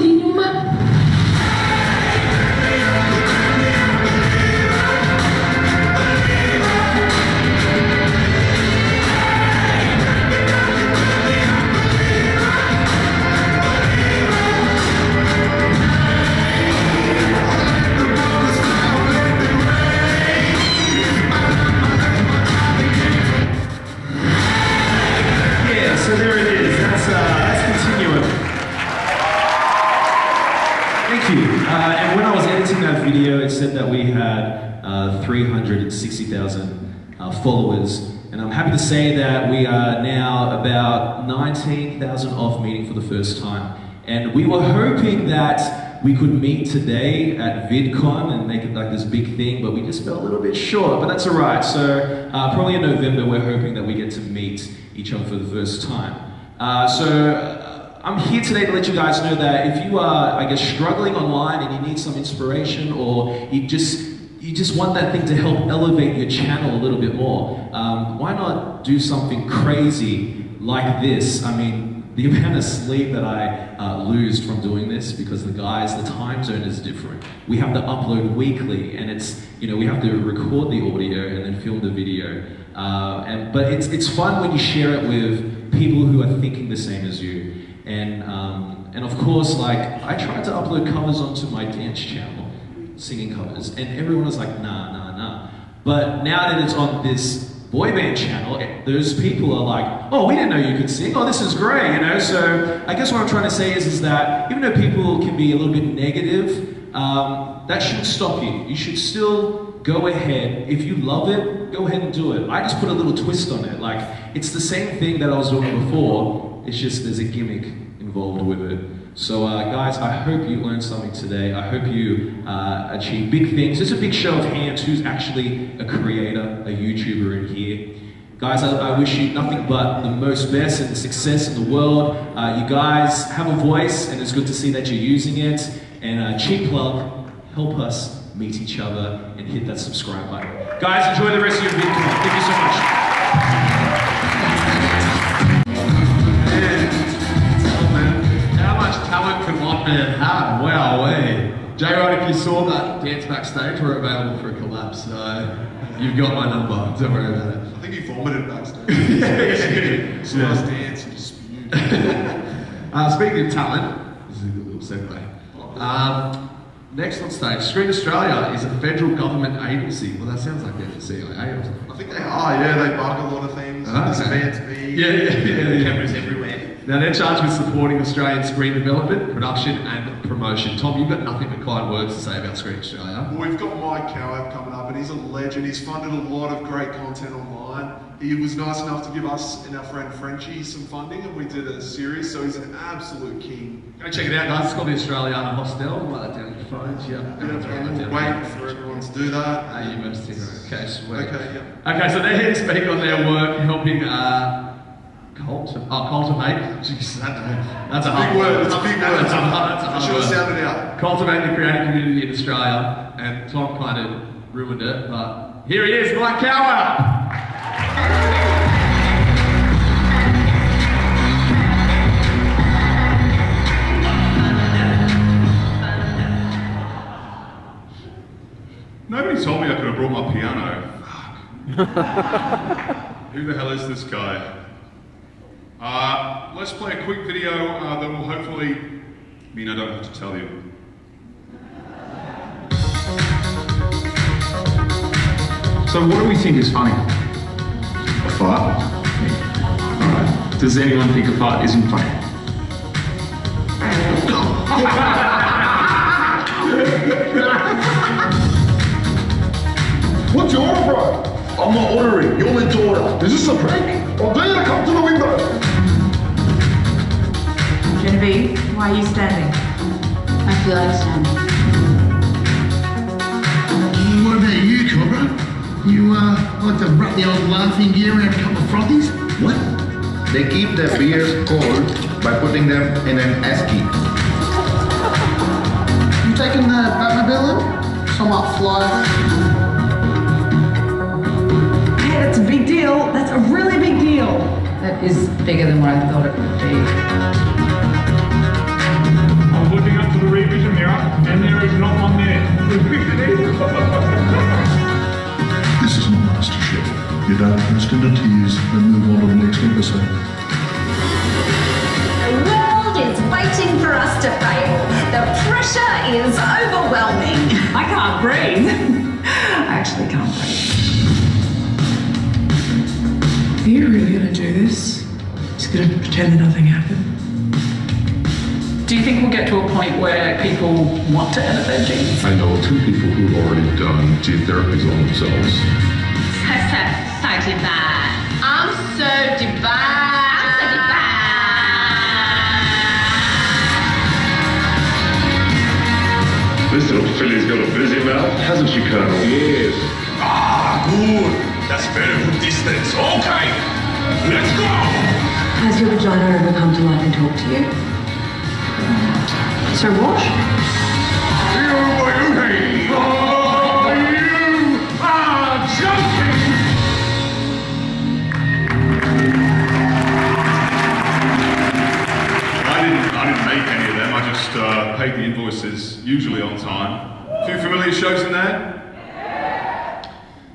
19,000 off meeting for the first time. And we were hoping that we could meet today at VidCon and make it like this big thing, but we just fell a little bit short, but that's all right. So uh, probably in November, we're hoping that we get to meet each other for the first time. Uh, so uh, I'm here today to let you guys know that if you are, I guess, struggling online and you need some inspiration or you just you just want that thing to help elevate your channel a little bit more, um, why not do something crazy like this? I mean, the amount of sleep that I uh, lose from doing this because the guys, the time zone is different. We have to upload weekly, and it's you know we have to record the audio and then film the video. Uh, and but it's it's fun when you share it with people who are thinking the same as you. And um, and of course, like I tried to upload covers onto my dance channel, singing covers, and everyone was like, nah, nah, nah. But now that it's on this boy band channel, those people are like, oh, we didn't know you could sing. Oh, this is great, you know. So I guess what I'm trying to say is, is that even though people can be a little bit negative, um, that shouldn't stop you. You should still go ahead. If you love it, go ahead and do it. I just put a little twist on it. Like it's the same thing that I was doing before. It's just there's a gimmick involved with it. So, uh, guys, I hope you learned something today. I hope you uh, achieve big things. Just a big show of hands who's actually a creator, a YouTuber in here. Guys, I, I wish you nothing but the most best and success in the world. Uh, you guys have a voice, and it's good to see that you're using it. And uh, cheap plug, help us meet each other and hit that subscribe button. Guys, enjoy the rest of your video. Thank you so much. Talent can one man have? Wow, way. J Rod, if you saw that dance backstage, we're available for a collab, so you've got my number. Don't worry about it. I think he vomited backstage. Yeah. Saw us dance, he just spewed. Uh, speaking of talent, this is a good little segue. Um, next on stage, Screen Australia is a federal government agency. Well, that sounds like they're the CIA or something. I think they are, yeah, they bug a lot of things. This okay. event, me. Yeah, yeah, yeah, yeah. Cameras everywhere. Now they're charged with supporting Australian screen development, production, and promotion. Tom, you've got nothing but kind words to say about Screen Australia. Well, we've got Mike Cowap coming up, and he's a legend. He's funded a lot of great content online. He was nice enough to give us and our friend Frenchie some funding, and we did a series, so he's an absolute king. Go check it out, guys. It's called the Australiana Hostel. Write that down your phones. Yeah. Yeah, wait for everyone to do that. Ah, University Road. Okay, sweet. Okay, yeah. Okay, so they're here to speak on their work helping uh, cult- oh, cultivate. Jeez, that, that's a Big word, it's a big word. That's a, hard- that's a I hard should have sounded out. Cultivate the creative community in Australia, and Tom kind of ruined it, but here he is, Mike Cowap. Nobody told me I could have brought my piano. Who the hell is this guy? Uh, let's play a quick video uh, that will hopefully mean I don't have to tell you. So what do we think is funny? A fart? Does anyone think a fart isn't funny? What's your problem? I'm not ordering. You're meant to order. Is this a prank? Dare you come to the window? Genevieve, why are you standing? I feel like standing. What about you, Cobra? You, uh, like to wrap the old laughing gear around a couple of frothies? What? They keep their beers cold by putting them in an esky. You taking the Batmobile in? Somewhat fly. Hey, that's a big deal. That's a really big deal. That is bigger than what I thought it would be. The rear vision mirror, and there is not one there. This is not MasterChef. You don't burst into tears and move on to the next episode. The world is waiting for us to fail. The pressure is overwhelming. I can't breathe. I actually can't breathe. Are you really gonna do this? Just gonna pretend that nothing happened? Do you think we'll get to a point where people want to edit their genes? I know two people who've already done gene therapies on themselves. So, so, so divine. I'm so divine. I'm so This little filly's got a busy mouth, hasn't she, Colonel? Yes. Ah, good. That's very good distance. Okay. Let's go. Has your vagina ever come to life and talk to you? I didn't make any of them, I just uh, paid the invoices, usually on time. A few familiar shows in there?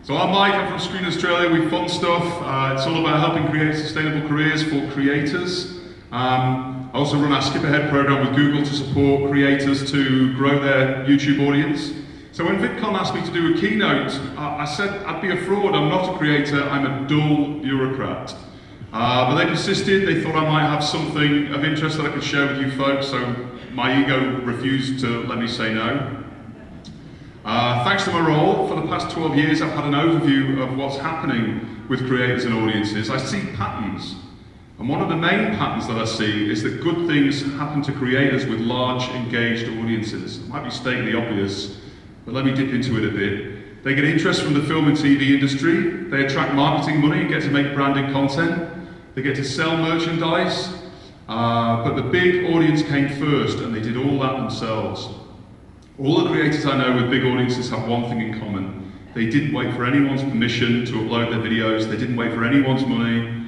So I'm Mike, I'm from Screen Australia. We fund stuff. Uh, it's all about helping create sustainable careers for creators. Um, I also run our Skip Ahead program with Google to support creators to grow their YouTube audience. So when VidCon asked me to do a keynote, I, said I'd be a fraud. I'm not a creator. I'm a dull bureaucrat. Uh, but they persisted. They thought I might have something of interest that I could share with you folks. So my ego refused to let me say no. Uh, thanks to my role, for the past 12 years, I've had an overview of what's happening with creators and audiences. I see patterns. And one of the main patterns that I see is that good things happen to creators with large, engaged audiences. It might be stating the obvious, but let me dip into it a bit. They get interest from the film and TV industry, they attract marketing money and get to make branded content, they get to sell merchandise, uh, but the big audience came first and they did all that themselves. All the creators I know with big audiences have one thing in common. They didn't wait for anyone's permission to upload their videos, they didn't wait for anyone's money,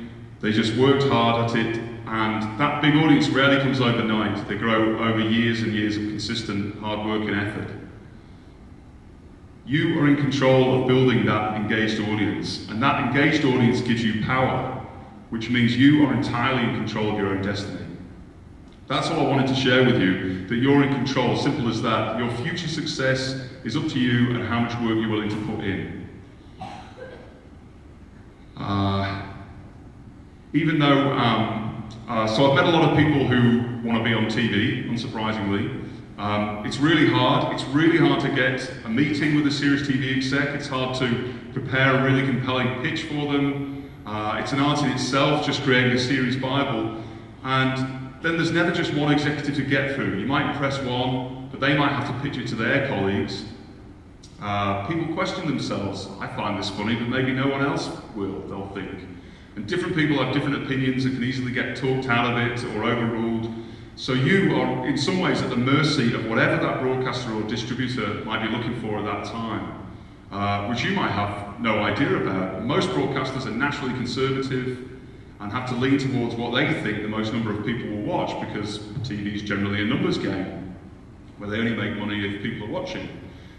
they just worked hard at it, and that big audience rarely comes overnight. They grow over years and years of consistent hard work and effort. You are in control of building that engaged audience, and that engaged audience gives you power, which means you are entirely in control of your own destiny. That's all I wanted to share with you, that you're in control, simple as that. Your future success is up to you and how much work you're willing to put in. Uh, even though, um, uh, so I've met a lot of people who want to be on TV, unsurprisingly. Um, it's really hard. It's really hard to get a meeting with a serious TV exec. It's hard to prepare a really compelling pitch for them. Uh, it's an art in itself, just creating a series Bible. And then there's never just one executive to get through. You might impress one, but they might have to pitch it to their colleagues. Uh, people question themselves. I find this funny, but maybe no one else will, they'll think. And different people have different opinions and can easily get talked out of it or overruled. So you are, in some ways, at the mercy of whatever that broadcaster or distributor might be looking for at that time, uh, which you might have no idea about. Most broadcasters are naturally conservative and have to lean towards what they think the most number of people will watch because TV is generally a numbers game where they only make money if people are watching.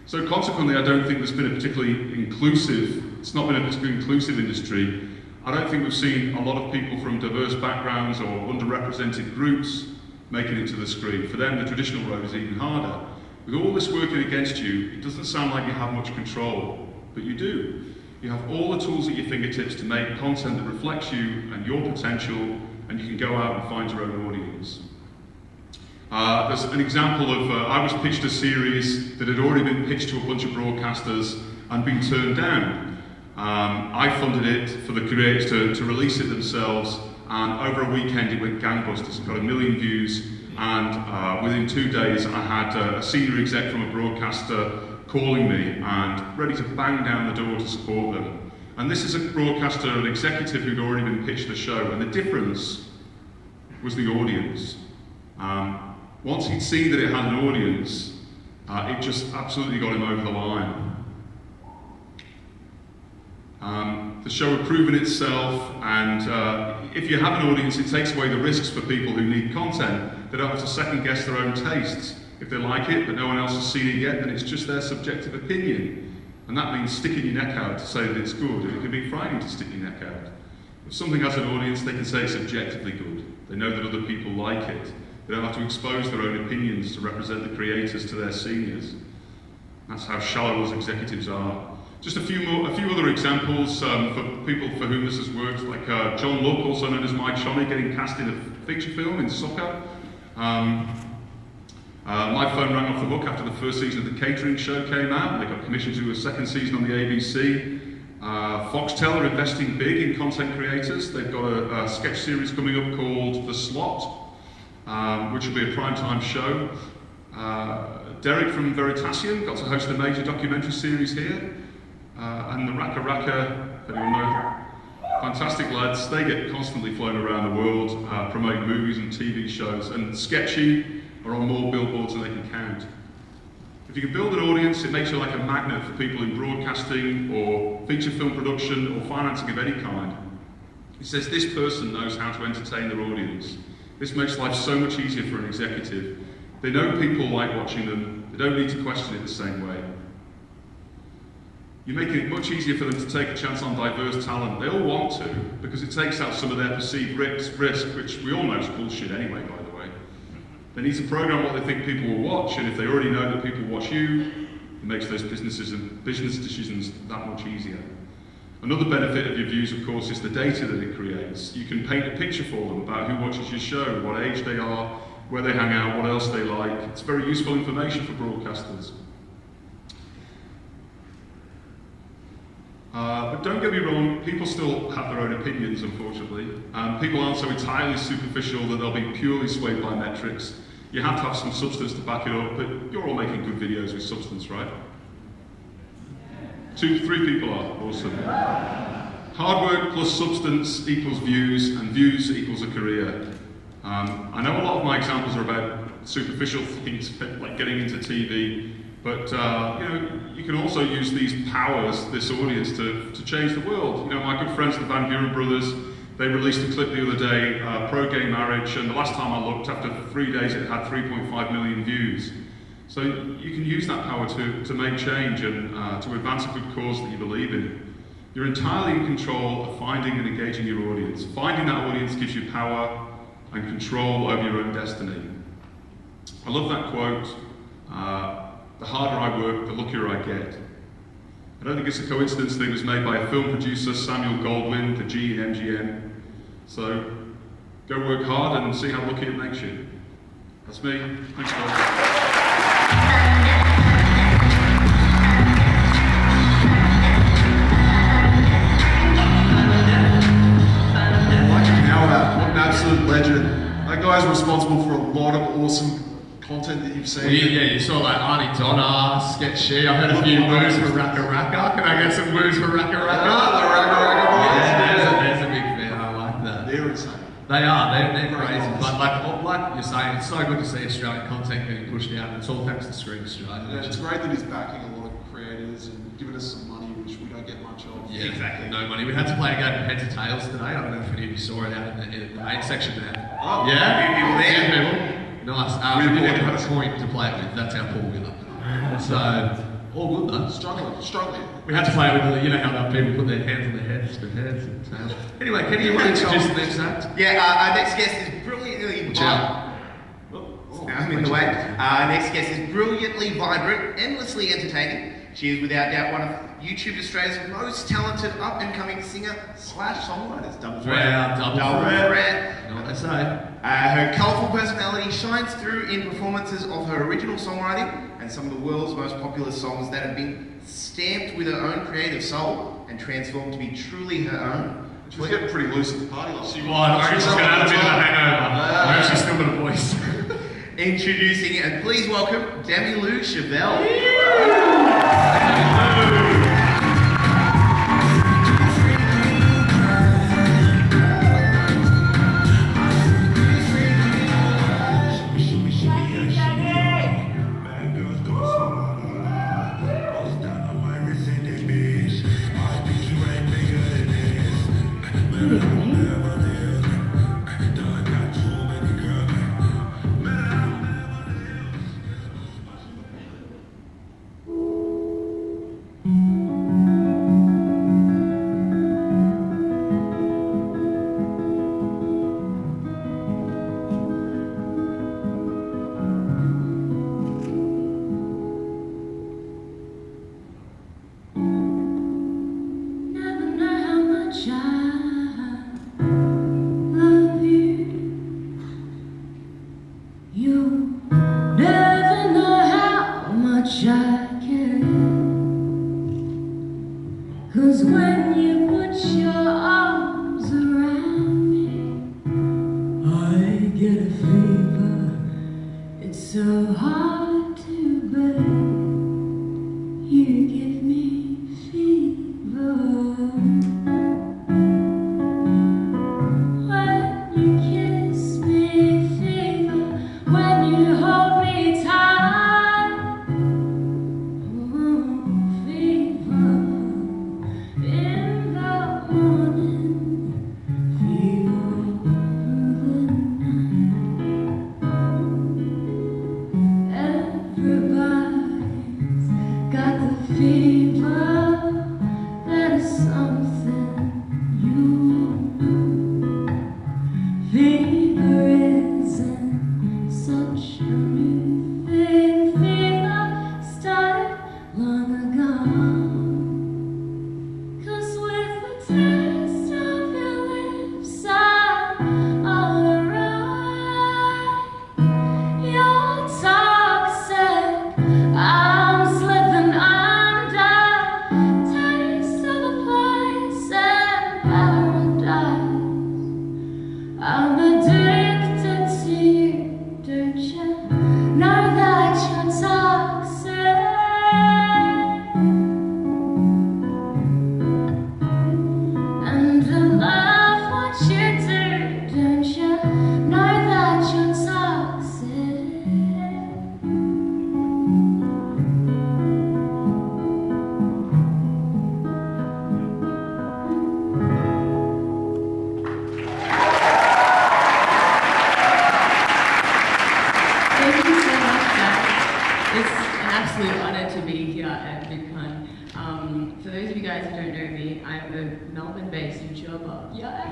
So consequently, I don't think there's been a particularly inclusive, it's not been a particularly inclusive industry. I don't think we've seen a lot of people from diverse backgrounds or underrepresented groups making it to the screen. For them, the traditional road is even harder. With all this working against you, it doesn't sound like you have much control, but you do. You have all the tools at your fingertips to make content that reflects you and your potential, and you can go out and find your own audience. Uh, there's an example of, uh, I was pitched a series that had already been pitched to a bunch of broadcasters and been turned down. Um, I funded it for the creators to, to release it themselves, and over a weekend it went gangbusters. It got a million views, and uh, within two days I had uh, a senior exec from a broadcaster calling me and ready to bang down the door to support them. And this is a broadcaster, an executive who'd already been pitched the show, and the difference was the audience. Um, once he'd seen that it had an audience, uh, it just absolutely got him over the line. Um, the show had proven itself, and uh, if you have an audience, it takes away the risks for people who need content. They don't have to second guess their own tastes. If they like it, but no one else has seen it yet, then it's just their subjective opinion. And that means sticking your neck out to say that it's good, and it can be frightening to stick your neck out. If something has an audience, they can say it's objectively good. They know that other people like it. They don't have to expose their own opinions to represent the creators to their seniors. That's how shallow us executives are. Just a few more, a few other examples um, for people for whom this has worked, like uh, Jon Luc, also known as Mychonny, getting cast in a feature film in soccer. Um, uh, my phone rang off the hook after the first season of the Katering Show came out. They got commissioned to do a second season on the ABC. Uh, Foxtel are investing big in content creators. They've got a, a sketch series coming up called The Slot, um, which will be a primetime show. Uh, Derek from Veritasium got to host a major documentary series here. Uh, and the RackaRacka, anyone knows, fantastic lads. They get constantly flown around the world, uh, promoting movies and TV shows. And SketchShe are on more billboards than they can count. If you can build an audience, it makes you like a magnet for people in broadcasting or feature film production or financing of any kind. It says this person knows how to entertain their audience. This makes life so much easier for an executive. They know people like watching them. They don't need to question it the same way. You're making it much easier for them to take a chance on diverse talent. They all want to, because it takes out some of their perceived risk, risk which we all know is bullshit anyway, by the way. They need to program what they think people will watch, and if they already know that people watch you, it makes those businesses and business decisions that much easier. Another benefit of your views, of course, is the data that it creates. You can paint a picture for them about who watches your show, what age they are, where they hang out, what else they like. It's very useful information for broadcasters. Uh, but don't get me wrong, people still have their own opinions, unfortunately. Um, people aren't so entirely superficial that they'll be purely swayed by metrics. You have to have some substance to back it up, but you're all making good videos with substance, right? Two, three people are. Awesome. Hard work plus substance equals views, and views equals a career. Um, I know a lot of my examples are about superficial things, like getting into TV, but uh, you know, you can also use these powers, this audience, to, to change the world. You know, my good friends, the Van Vuuren brothers, they released a clip the other day, uh, pro gay marriage, and the last time I looked, after three days, it had 3.5 million views. So you can use that power to, to make change and uh, to advance a good cause that you believe in. You're entirely in control of finding and engaging your audience. Finding that audience gives you power and control over your own destiny. I love that quote. Uh, the harder I work, the luckier I get. I don't think it's a coincidence that it was made by a film producer, Samuel Goldwyn, the G MGM. So go work hard and see how lucky it makes you. That's me. Thanks, guys. Absolute legend. That guy's responsible for a lot of awesome content that you've seen. Well, you, yeah, you saw like Aunty Donna, SketchShe. I heard a few woos for RackaRacka. Can I get some woos for RackaRacka? Ah, the RackaRacka boys. Yeah, there's a, there's a big fan. I like that. They're insane. They are. They're, they're crazy. But like, like you're saying, it's so good to see Australian content getting pushed out. And it's all thanks to Screen Australia. Yeah, it's great that he's backing a lot of creators and giving us some money, which we don't get much of. Yeah, exactly. No money. We had to play a game of heads or tails today. I don't know if any of you saw it out in the, in the main section there. Oh, yeah, you- you were there? People. Nice. Uh, We we didn't bought even it. have a point to play it with. That's our pool winner. So all good though. Struggling, struggling. We had to play it with the, you know how the people put their hands on their heads, with heads and tails. Anyway, can you want to introduce the next act? Yeah, uh, our next guest is brilliantly Watch out. I'm in the way. Uh, our next guest is brilliantly vibrant, endlessly entertaining. She is without doubt one of YouTube Australia's most talented up and coming singer slash songwriters. Double threat. Wow, double threat. threat. You know what say. Uh, her colourful personality shines through in performances of her original songwriting and some of the world's most popular songs that have been stamped with her own creative soul and transformed to be truly her own. She was getting pretty loose at the party last She night. was. I reckon she's going to have a bit of a hangover. I hope she's still got a voice. Introducing and please welcome Demi Lou Chevelle. Never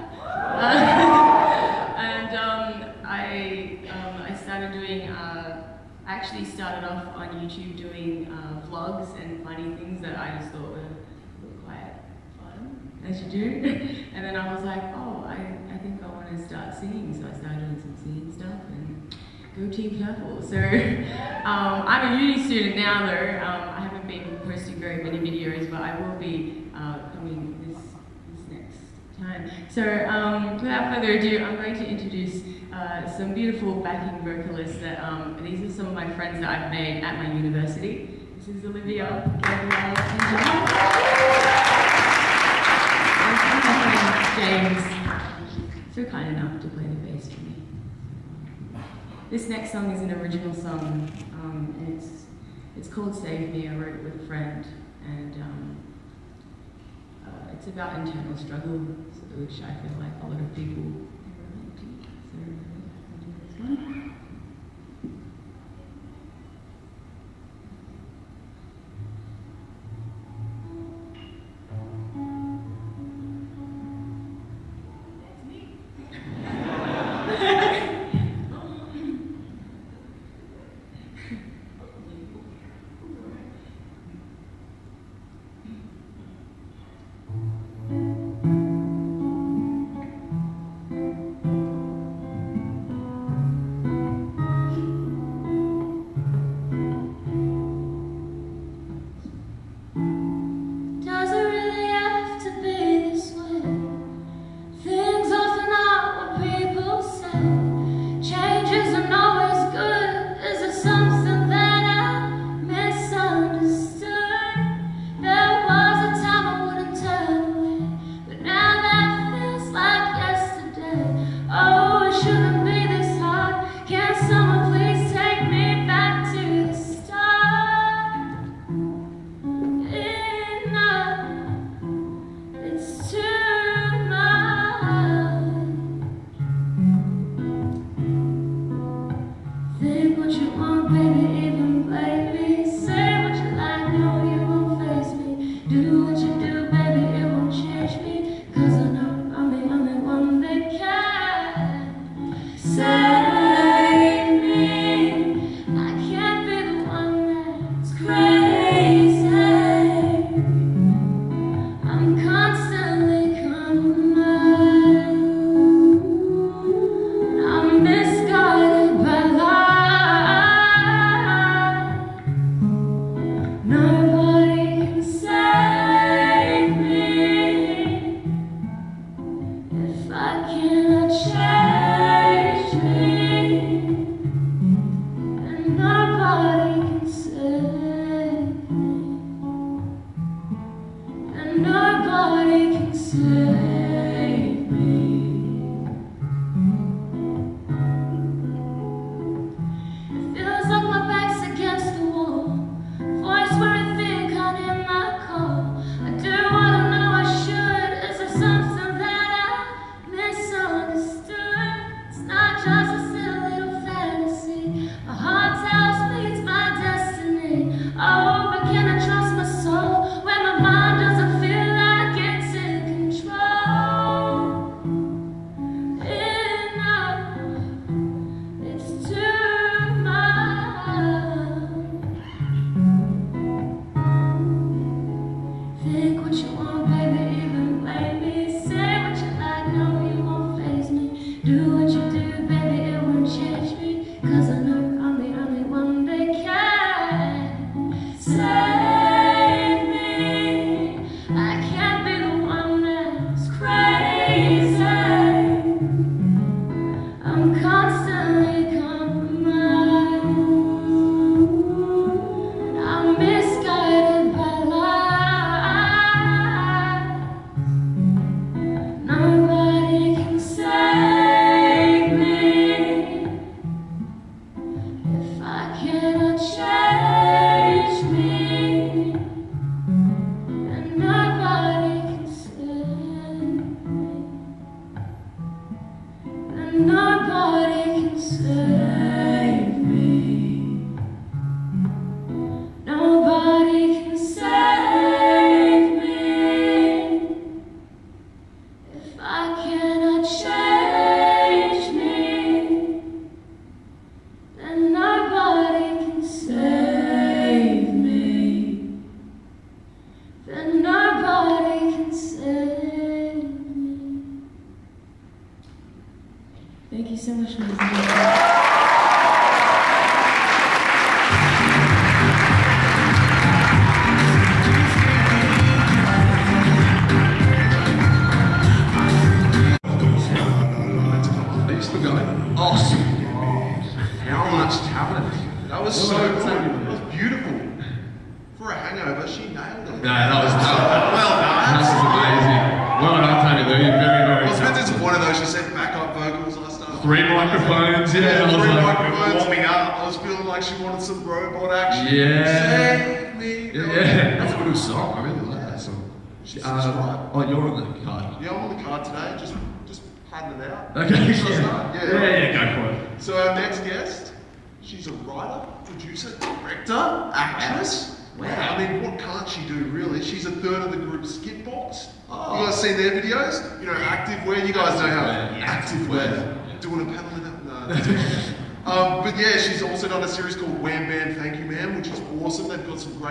and um, I um, I started doing. Uh, I actually started off on YouTube doing uh, vlogs and funny things that I just thought were, were quite fun, as you do. and then I was like, oh, I, I think I want to start singing, so I started doing some singing stuff and go Team Purple. So um, I'm a uni student now, though. Um, I haven't been posting very many videos, but I will be uh, coming this this next So um, without further ado, I'm going to introduce uh, some beautiful backing vocalists. That um, these are some of my friends that I've made at my university. This is Olivia, Gabrielle. And my friend James, so kind enough to play the bass for me. This next song is an original song, um, and it's it's called "Save Me." I wrote it with a friend, and um, uh, it's about internal struggle, which I feel like a lot of people relate to. So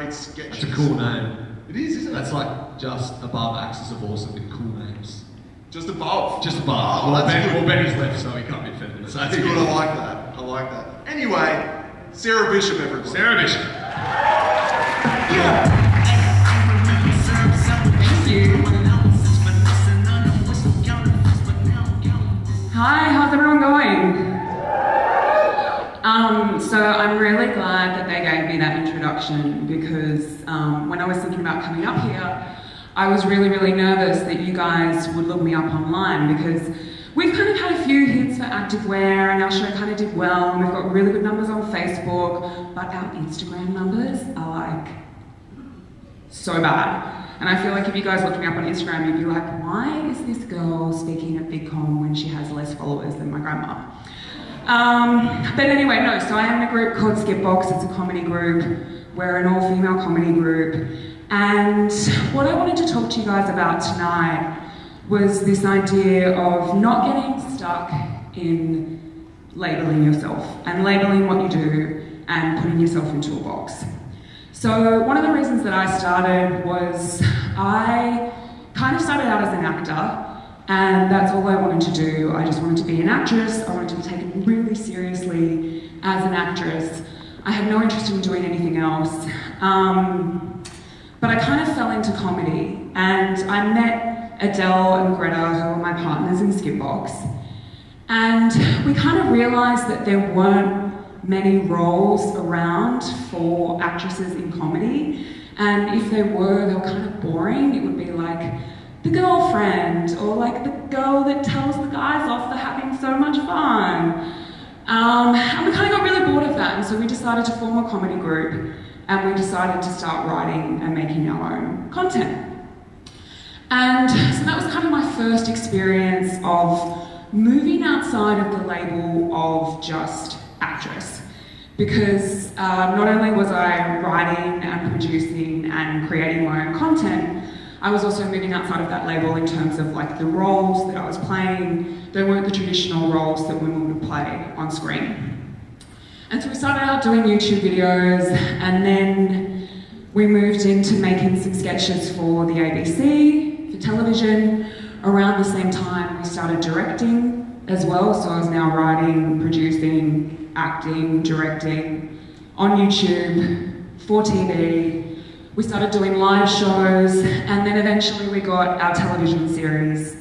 They've great sketches. That's a cool name. It is, isn't it? That's like just above Axis of Awesome with cool names. Just above. Just above. Oh, well, that's ben, good. well, Benny's left, so he can't be offended. So That's good. I like that. I like that. Anyway, Sarah Bishop, everybody. Sarah Bishop. Thank you. Hi, how's everyone going? Um, so I'm really introduction because um, when I was thinking about coming up here, I was really, really nervous that you guys would look me up online because we've kind of had a few hits for activewear and our show kind of did well and we've got really good numbers on Facebook, but our Instagram numbers are like so bad. And I feel like if you guys looked me up on Instagram, you'd be like, why is this girl speaking at VidCon when she has less followers than my grandma? Um, but anyway, no, so I am in a group called SkitBox. It's a comedy group. We're an all female comedy group. And what I wanted to talk to you guys about tonight was this idea of not getting stuck in labeling yourself and labeling what you do and putting yourself into a box. So, one of the reasons that I started was I kind of started out as an actor, and that's all I wanted to do. I just wanted to be an actress, I wanted to be taken really seriously as an actress. I had no interest in doing anything else. Um, but I kind of fell into comedy, and I met Adele and Greta, who are my partners in SkitBox, and we kind of realised that there weren't many roles around for actresses in comedy. And if there were, they were kind of boring. It would be like the girlfriend or like the girl that tells the guys off for having so much fun. Um, and we kind of got really bored of that, and so we decided to form a comedy group and we decided to start writing and making our own content. And so that was kind of my first experience of moving outside of the label of just actress. Because uh, not only was I writing and producing and creating my own content, I was also moving outside of that label in terms of like the roles that I was playing. They weren't the traditional roles that women would play on screen. And so we started out doing YouTube videos and then we moved into making some sketches for the ABC, for television. Around the same time, we started directing as well. So I was now writing, producing, acting, directing on YouTube, for TV. We started doing live shows, and then eventually we got our television series,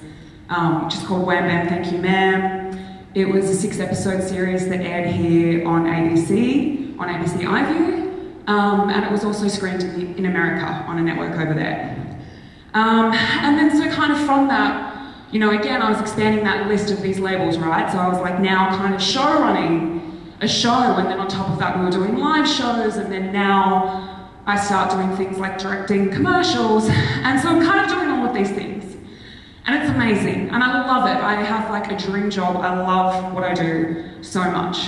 um, which is called Wham Bam Thank You Ma'am. It was a six episode series that aired here on ABC, on ABC iView, um, and it was also screened in, in America on a network over there. Um, and then, so kind of from that, you know, again, I was expanding that list of these labels, right? So I was like now kind of show running a show, and then on top of that, we were doing live shows, and then now I start doing things like directing commercials, and so I'm kind of doing all of these things. And it's amazing, and I love it. I have like a dream job, I love what I do so much.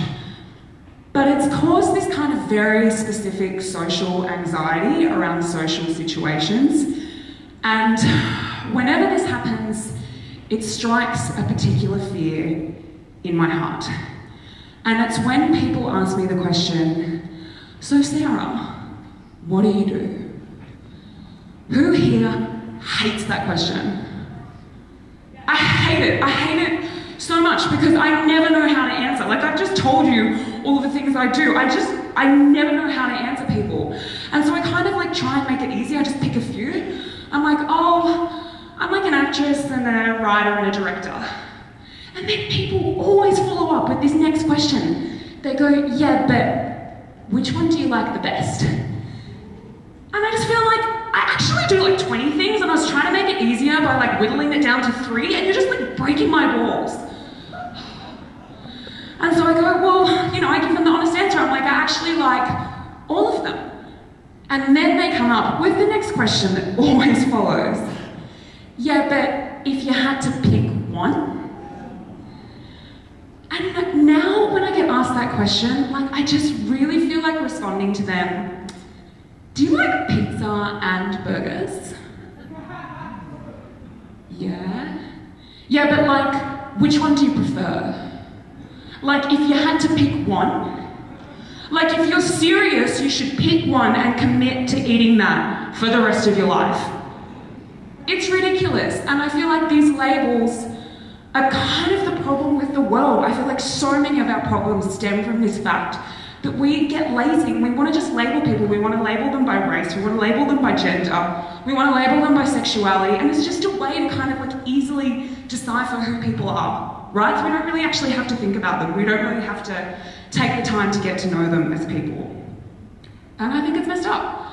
But it's caused this kind of very specific social anxiety around social situations. And whenever this happens, it strikes a particular fear in my heart. And it's when people ask me the question, So, Sarah, what do you do? Who here hates that question? I hate it. I hate it so much because I never know how to answer. Like I've just told you all the things I do. I just I never know how to answer people. And so I kind of like try and make it easy. I just pick a few. I'm like, oh, I'm like an actress and a writer and a director. And then people always follow up with this next question. They go, yeah, but which one do you like the best? And I just feel like I actually do like 20 things and I was trying to make it easier by like whittling it down to three and you're just like breaking my balls. And so I go, well, you know, I give them the honest answer. I'm like, I actually like all of them. And then they come up with the next question that always follows. Yeah, but if you had to pick one? And like now when I get asked that question, like I just really feel like responding to them. Do you like pizza and burgers? Yeah. Yeah, but like, which one do you prefer? Like, if you had to pick one, like, if you're serious, you should pick one and commit to eating that for the rest of your life. It's ridiculous, and I feel like these labels are kind of the problem with the world. I feel like so many of our problems stem from this fact that we get lazy. We want to just label people. We want to label them by race. We want to label them by gender. We want to label them by sexuality. And it's just a way to kind of like easily decipher who people are, right? So we don't really actually have to think about them. We don't really have to take the time to get to know them as people. And I think it's messed up.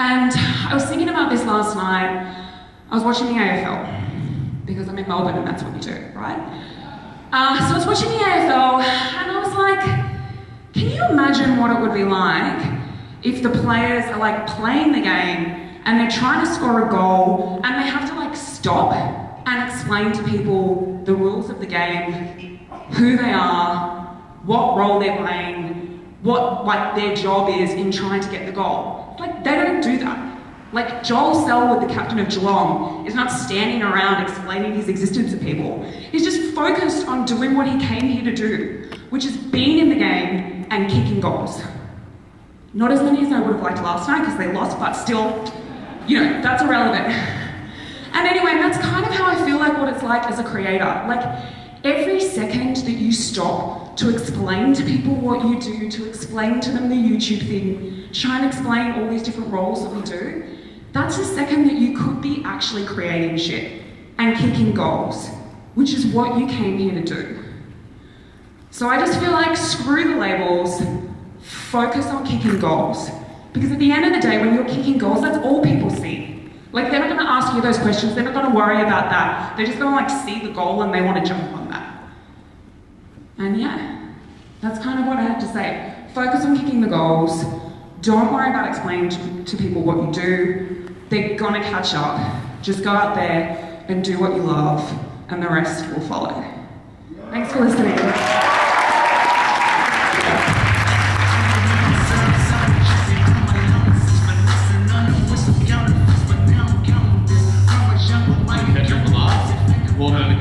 And I was thinking about this last night. I was watching the AFL because I'm in Melbourne and that's what we do, right? Uh, so I was watching the AFL and I was like, can you imagine what it would be like if the players are like playing the game and they're trying to score a goal and they have to like stop and explain to people the rules of the game, who they are, what role they're playing, what like their job is in trying to get the goal. Like they don't do that. Like Joel Selwood, the captain of Geelong, is not standing around explaining his existence to people. He's just focused on doing what he came here to do, which is being in the game and kicking goals. Not as many as I would have liked last night because they lost, but still, you know, that's irrelevant. And anyway, that's kind of how I feel like what it's like as a creator. Like every second that you stop to explain to people what you do, to explain to them the YouTube thing, try and explain all these different roles that we do, that's a second that you could be actually creating shit and kicking goals, which is what you came here to do. So I just feel like screw the labels, focus on kicking goals. Because at the end of the day, when you're kicking goals, that's all people see. Like they're not going to ask you those questions. They're not going to worry about that. They're just going to like see the goal and they want to jump on that. And yeah, that's kind of what I have to say. Focus on kicking the goals. Don't worry about explaining to, to people what you do. They're gonna catch up. Just go out there and do what you love, and the rest will follow. Thanks for listening.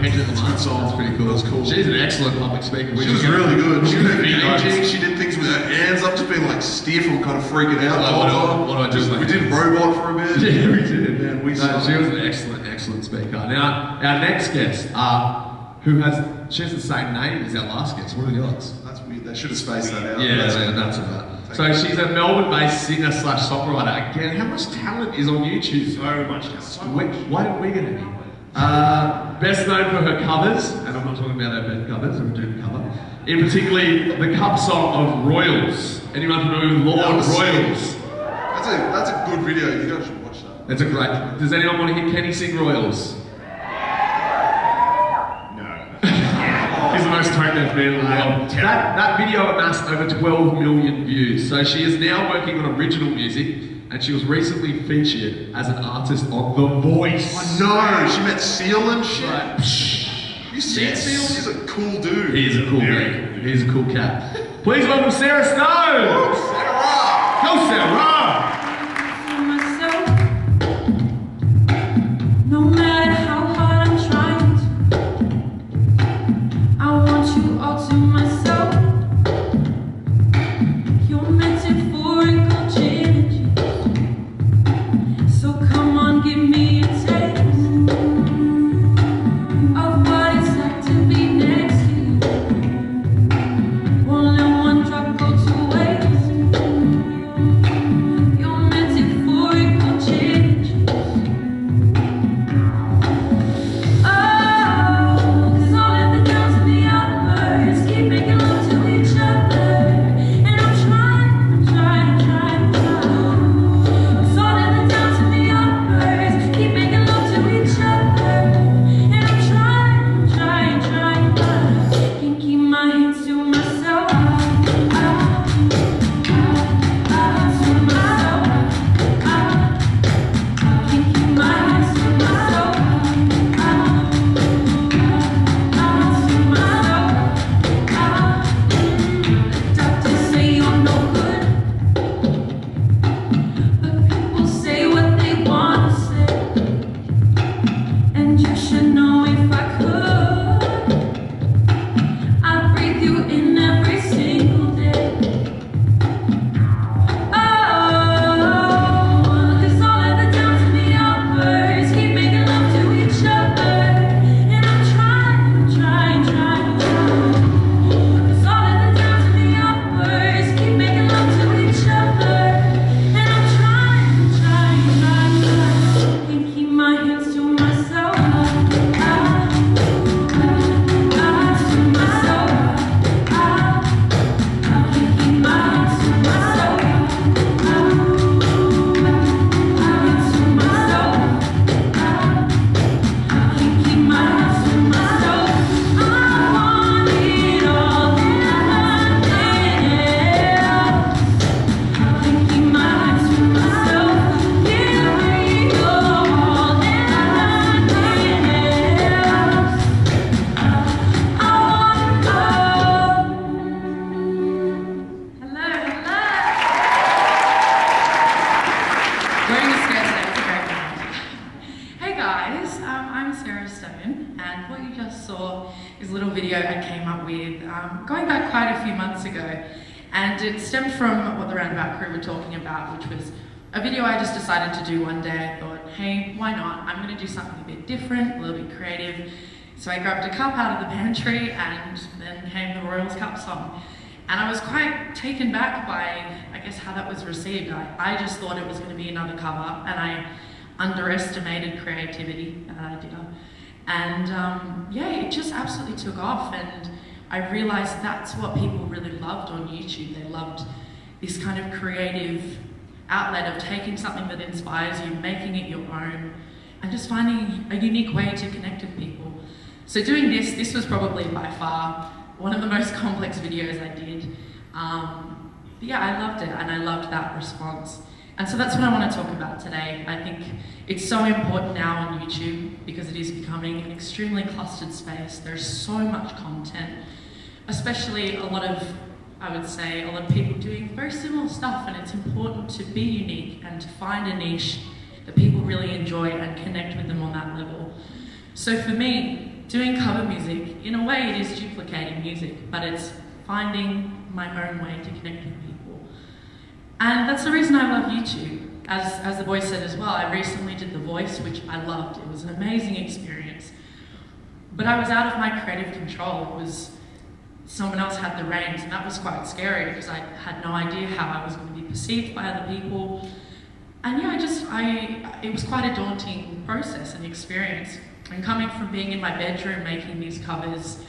Lamar. Well known to Kendrick Lamar. That's pretty cool. That's cool. She's an excellent public speaker. She was really good. She was engaging. She did things with her hands up, just being like stiff and kind of freaking out. Like, the what do I- time. what do I do We my did hands? robot for a bit. Yeah, we did. Man, we No, she was an excellent, excellent speaker. Now, our next guest, uh, who has, she has the same name as our last guest. What are the odds? That's weird. They should have spaced that out. Yeah, That's that's, good. that's about. So she's a Melbourne-based singer slash songwriter. Again, how much talent is on YouTube? So much talent. Why didn't we get any? Uh, best known for her covers, and I'm not talking about her bad covers, I'm doing cover. In particularly, the cup song of Royals. Anyone familiar with Lorde That was Royals? That's a that's a good video. You guys should watch that. That's a great. Does anyone want to hear Kenny sing Royals? No. He's the most tone deaf man in the world. That, that video amassed over 12 million views. So she is now working on original music, and she was recently featured as an artist on The Voice. I know. She met Seal and shit. You seen Yes. Seal? He's a cool dude. He's a cool man. He's a cool cat. Please welcome Sarah Stone. Sarah. Go Sarah. What the Roundabout crew were talking about, which was a video I just decided to do one day. I thought, hey, why not? I'm going to do something a bit different, a little bit creative. So I grabbed a cup out of the pantry, and then came the Royals Cup song. And I was quite taken back by, I guess, how that was received. I, I just thought it was going to be another cover, and I underestimated creativity and idea. And um, yeah, it just absolutely took off, and I realized that's what people really loved on YouTube. They loved this kind of creative outlet of taking something that inspires you, making it your own, and just finding a unique way to connect with people. So doing this, this was probably by far one of the most complex videos I did. Um, but yeah, I loved it and I loved that response. And so that's what I want to talk about today. I think it's so important now on YouTube because it is becoming an extremely clustered space. There's so much content, especially a lot of, I would say, a lot of people doing very similar stuff and it's important to be unique and to find a niche that people really enjoy and connect with them on that level. So for me, doing cover music, in a way it is duplicating music, but it's finding my own way to connect with people. And that's the reason I love YouTube. As, as the voice said as well, I recently did The Voice, which I loved. It was an amazing experience. But I was out of my creative control. It was someone else had the reins, and that was quite scary because I had no idea how I was going to be perceived by other people. And yeah, I just, I, it was quite a daunting process and experience. And coming from being in my bedroom making these covers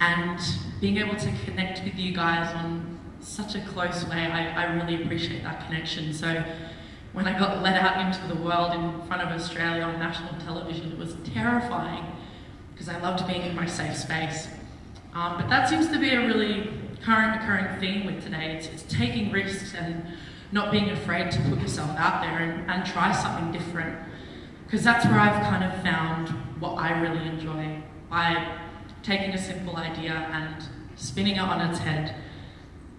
and being able to connect with you guys on such a close way, I, I really appreciate that connection. So when I got let out into the world in front of Australia on national television, it was terrifying because I loved being in my safe space. Um, but that seems to be a really current occurring theme with today. It's, it's taking risks and not being afraid to put yourself out there and, and try something different. Because that's where I've kind of found what I really enjoy by taking a simple idea and spinning it on its head.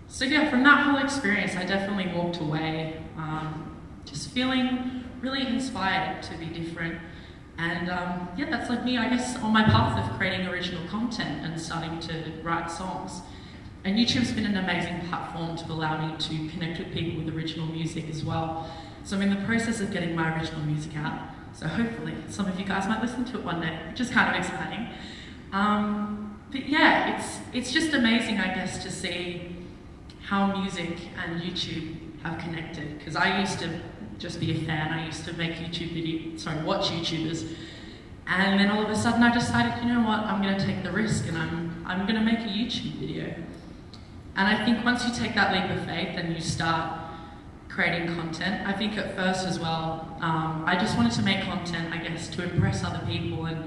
So yeah, from that whole experience, I definitely walked away um, just feeling really inspired to be different. And um, yeah, that's like me, I guess, on my path of creating original content and starting to write songs. And YouTube's been an amazing platform to allow me to connect with people with original music as well. So I'm in the process of getting my original music out. So hopefully some of you guys might listen to it one day, which is kind of exciting. Um, but yeah, it's, it's just amazing, I guess, to see how music and YouTube have connected. Because I used to just be a fan. I used to make YouTube videos, sorry, watch YouTubers. And then all of a sudden I decided, you know what, I'm gonna take the risk and I'm, I'm gonna make a YouTube video. And I think once you take that leap of faith and you start creating content, I think at first as well, um, I just wanted to make content, I guess, to impress other people and,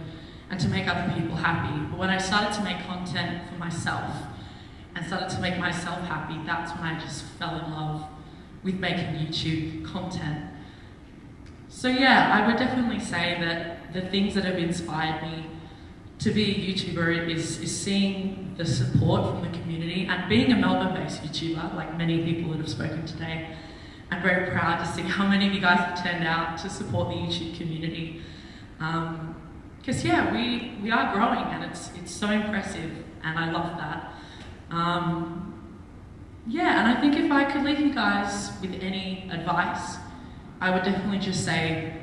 and to make other people happy. But when I started to make content for myself and started to make myself happy, that's when I just fell in love with making YouTube content. So yeah, I would definitely say that the things that have inspired me to be a YouTuber is, is seeing the support from the community and being a Melbourne-based YouTuber, like many people that have spoken today. I'm very proud to see how many of you guys have turned out to support the YouTube community. Because um, yeah, we, we are growing and it's, it's so impressive and I love that. Um, yeah, and I think if I could leave you guys with any advice, I would definitely just say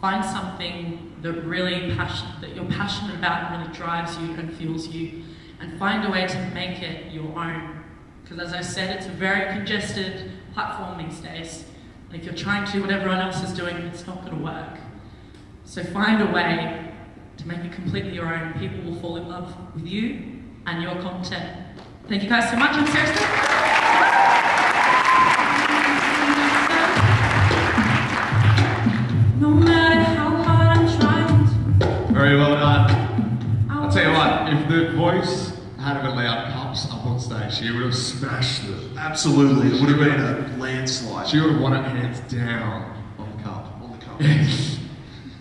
find something that really passion, that you're passionate about and really drives you and fuels you, and find a way to make it your own. Because as I said, it's a very congested platform these days. If you're trying to do what everyone else is doing, it's not going to work. So find a way to make it completely your own. People will fall in love with you and your content. Thank you guys so much. I'm Sarah Very well done. I'll tell you what, if the voice hadn't allowed cups up on stage, she would have smashed it. Absolutely, it would have been a landslide. She would have won it hands down on the cup. On the cup.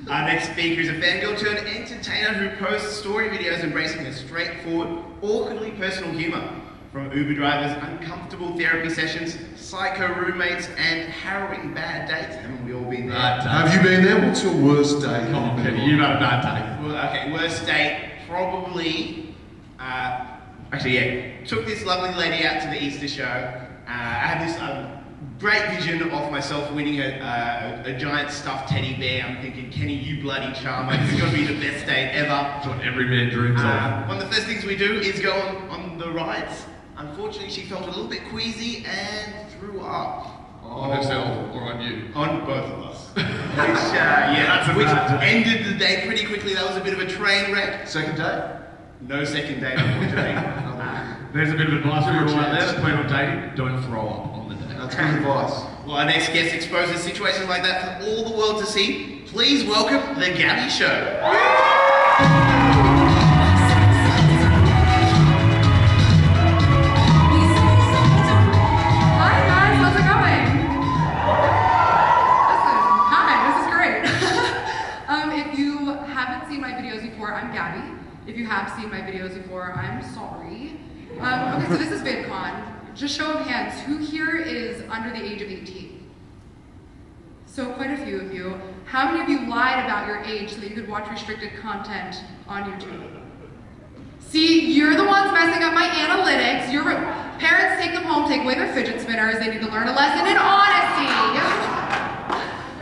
Our next speaker is a fangirl turned entertainer who posts story videos embracing a straightforward, awkwardly personal humour. From Uber drivers, uncomfortable therapy sessions, psycho roommates, and harrowing bad dates. Haven't we all been there? Have you been there? What's your worst day? Come on, Kenny, you've had a bad day. Well, okay, worst date, probably. Uh, actually, yeah. Took this lovely lady out to the Easter show. Uh, I had this um, great vision of myself winning a, uh, a giant stuffed teddy bear. I'm thinking, Kenny, you bloody charmer. This is going to be the best date ever. That's what every man dreams Uh, of. one of the first things we do is go on, on the rides. Unfortunately, she felt a little bit queasy and threw up. On herself or on you? On both of us. which, uh, yeah, That's a which bad ended the day pretty quickly. That was a bit of a train wreck. Second day? No second day, unfortunately. There's a bit of advice for you all out there. Plan on dating. Don't throw up on the day. That's good advice. Well, our next guest exposes situations like that for all the world to see. Please welcome The Gabby Show. I'm sorry. Um, okay, so this is VidCon. Just show of hands, who here is under the age of 18? So quite a few of you. How many of you lied about your age so that you could watch restricted content on YouTube? See, you're the ones messing up my analytics. Your parents take them home, take away their fidget spinners. They need to learn a lesson in honesty.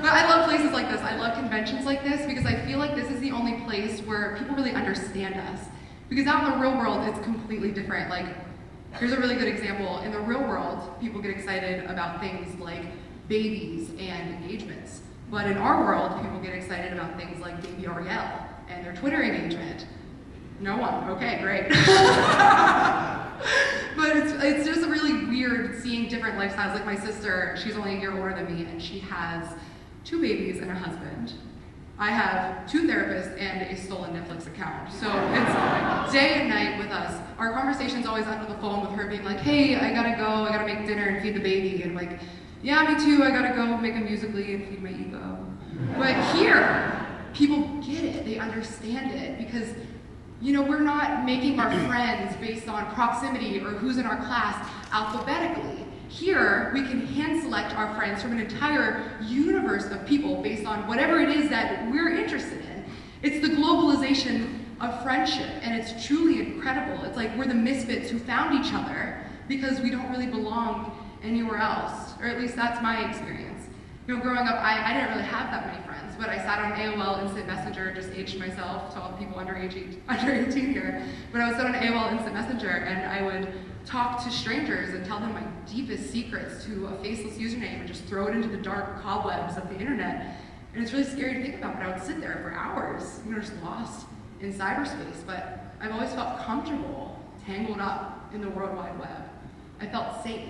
But I love places like this. I love conventions like this because I feel like this is the only place where people really understand us. Because out in the real world, it's completely different. Like, here's a really good example. In the real world, people get excited about things like babies and engagements. But in our world, people get excited about things like baby Ariel and their Twitter engagement. No one. Okay, great. but it's, it's just really weird seeing different lifestyles. Like my sister, she's only a year older than me, and she has two babies and a husband. I have two therapists and a stolen Netflix account. So it's day and night with us. Our conversation's always under the phone with her being like, hey, I gotta go, I gotta make dinner and feed the baby. And like, yeah, me too, I gotta go make a Musical.ly and feed my ego. But here, people get it, they understand it because you know, we're not making our friends based on proximity or who's in our class alphabetically. Here, we can hand select our friends from an entire universe of people based on whatever it is that we're interested in. It's the globalization of friendship, and it's truly incredible. It's like we're the misfits who found each other because we don't really belong anywhere else, or at least that's my experience. You know, growing up, I, I didn't really have that many friends, but I sat on AOL Instant Messenger, just aged myself to all the people under, age, under 18 here, but I sit on AOL Instant Messenger and I would talk to strangers and tell them my deepest secrets to a faceless username and just throw it into the dark cobwebs of the internet. And it's really scary to think about, but I would sit there for hours, you know, just lost in cyberspace. But I've always felt comfortable, tangled up in the World Wide Web. I felt safe.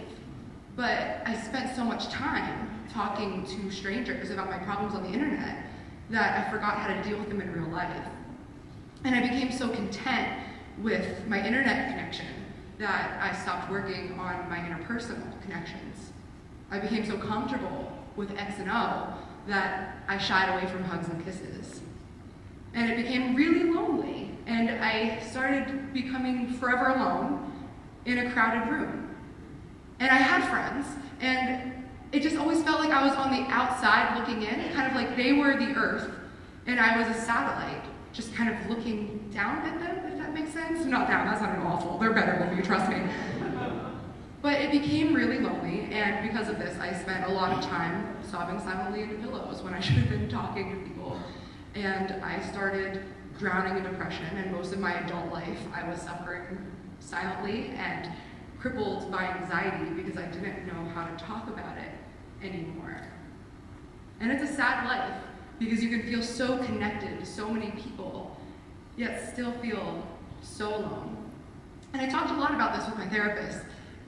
But I spent so much time talking to strangers about my problems on the internet that I forgot how to deal with them in real life. And I became so content with my internet connection that I stopped working on my interpersonal connections. I became so comfortable with X and O that I shied away from hugs and kisses. And it became really lonely, and I started becoming forever alone in a crowded room. And I had friends, and it just always felt like I was on the outside looking in, kind of like they were the earth, and I was a satellite, just kind of looking down at them, that makes sense. Not down, that's not awful. They're better than you, trust me. But it became really lonely, and because of this, I spent a lot of time sobbing silently into pillows when I should have been talking to people. And I started drowning in depression, and most of my adult life, I was suffering silently and crippled by anxiety because I didn't know how to talk about it anymore. And it's a sad life because you can feel so connected to so many people, yet still feel so long. And I talked a lot about this with my therapist,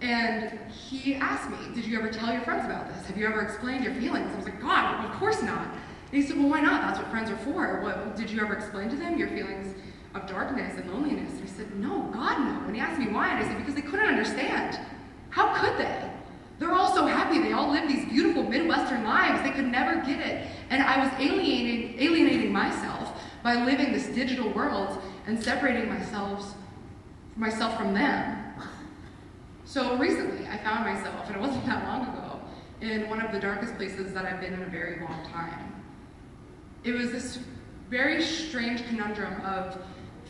and he asked me, Did you ever tell your friends about this? Have you ever explained your feelings? I was like, God, of course not. And he said, Well, why not? That's what friends are for. What, did you ever explain to them your feelings of darkness and loneliness? And I said, No, God, no. And he asked me why, and I said, Because they couldn't understand. How could they? They're all so happy. They all live these beautiful Midwestern lives. They could never get it. And I was alienating, alienating myself by living this digital world and separating myself, myself from them. So recently, I found myself, and it wasn't that long ago, in one of the darkest places that I've been in a very long time. It was this very strange conundrum of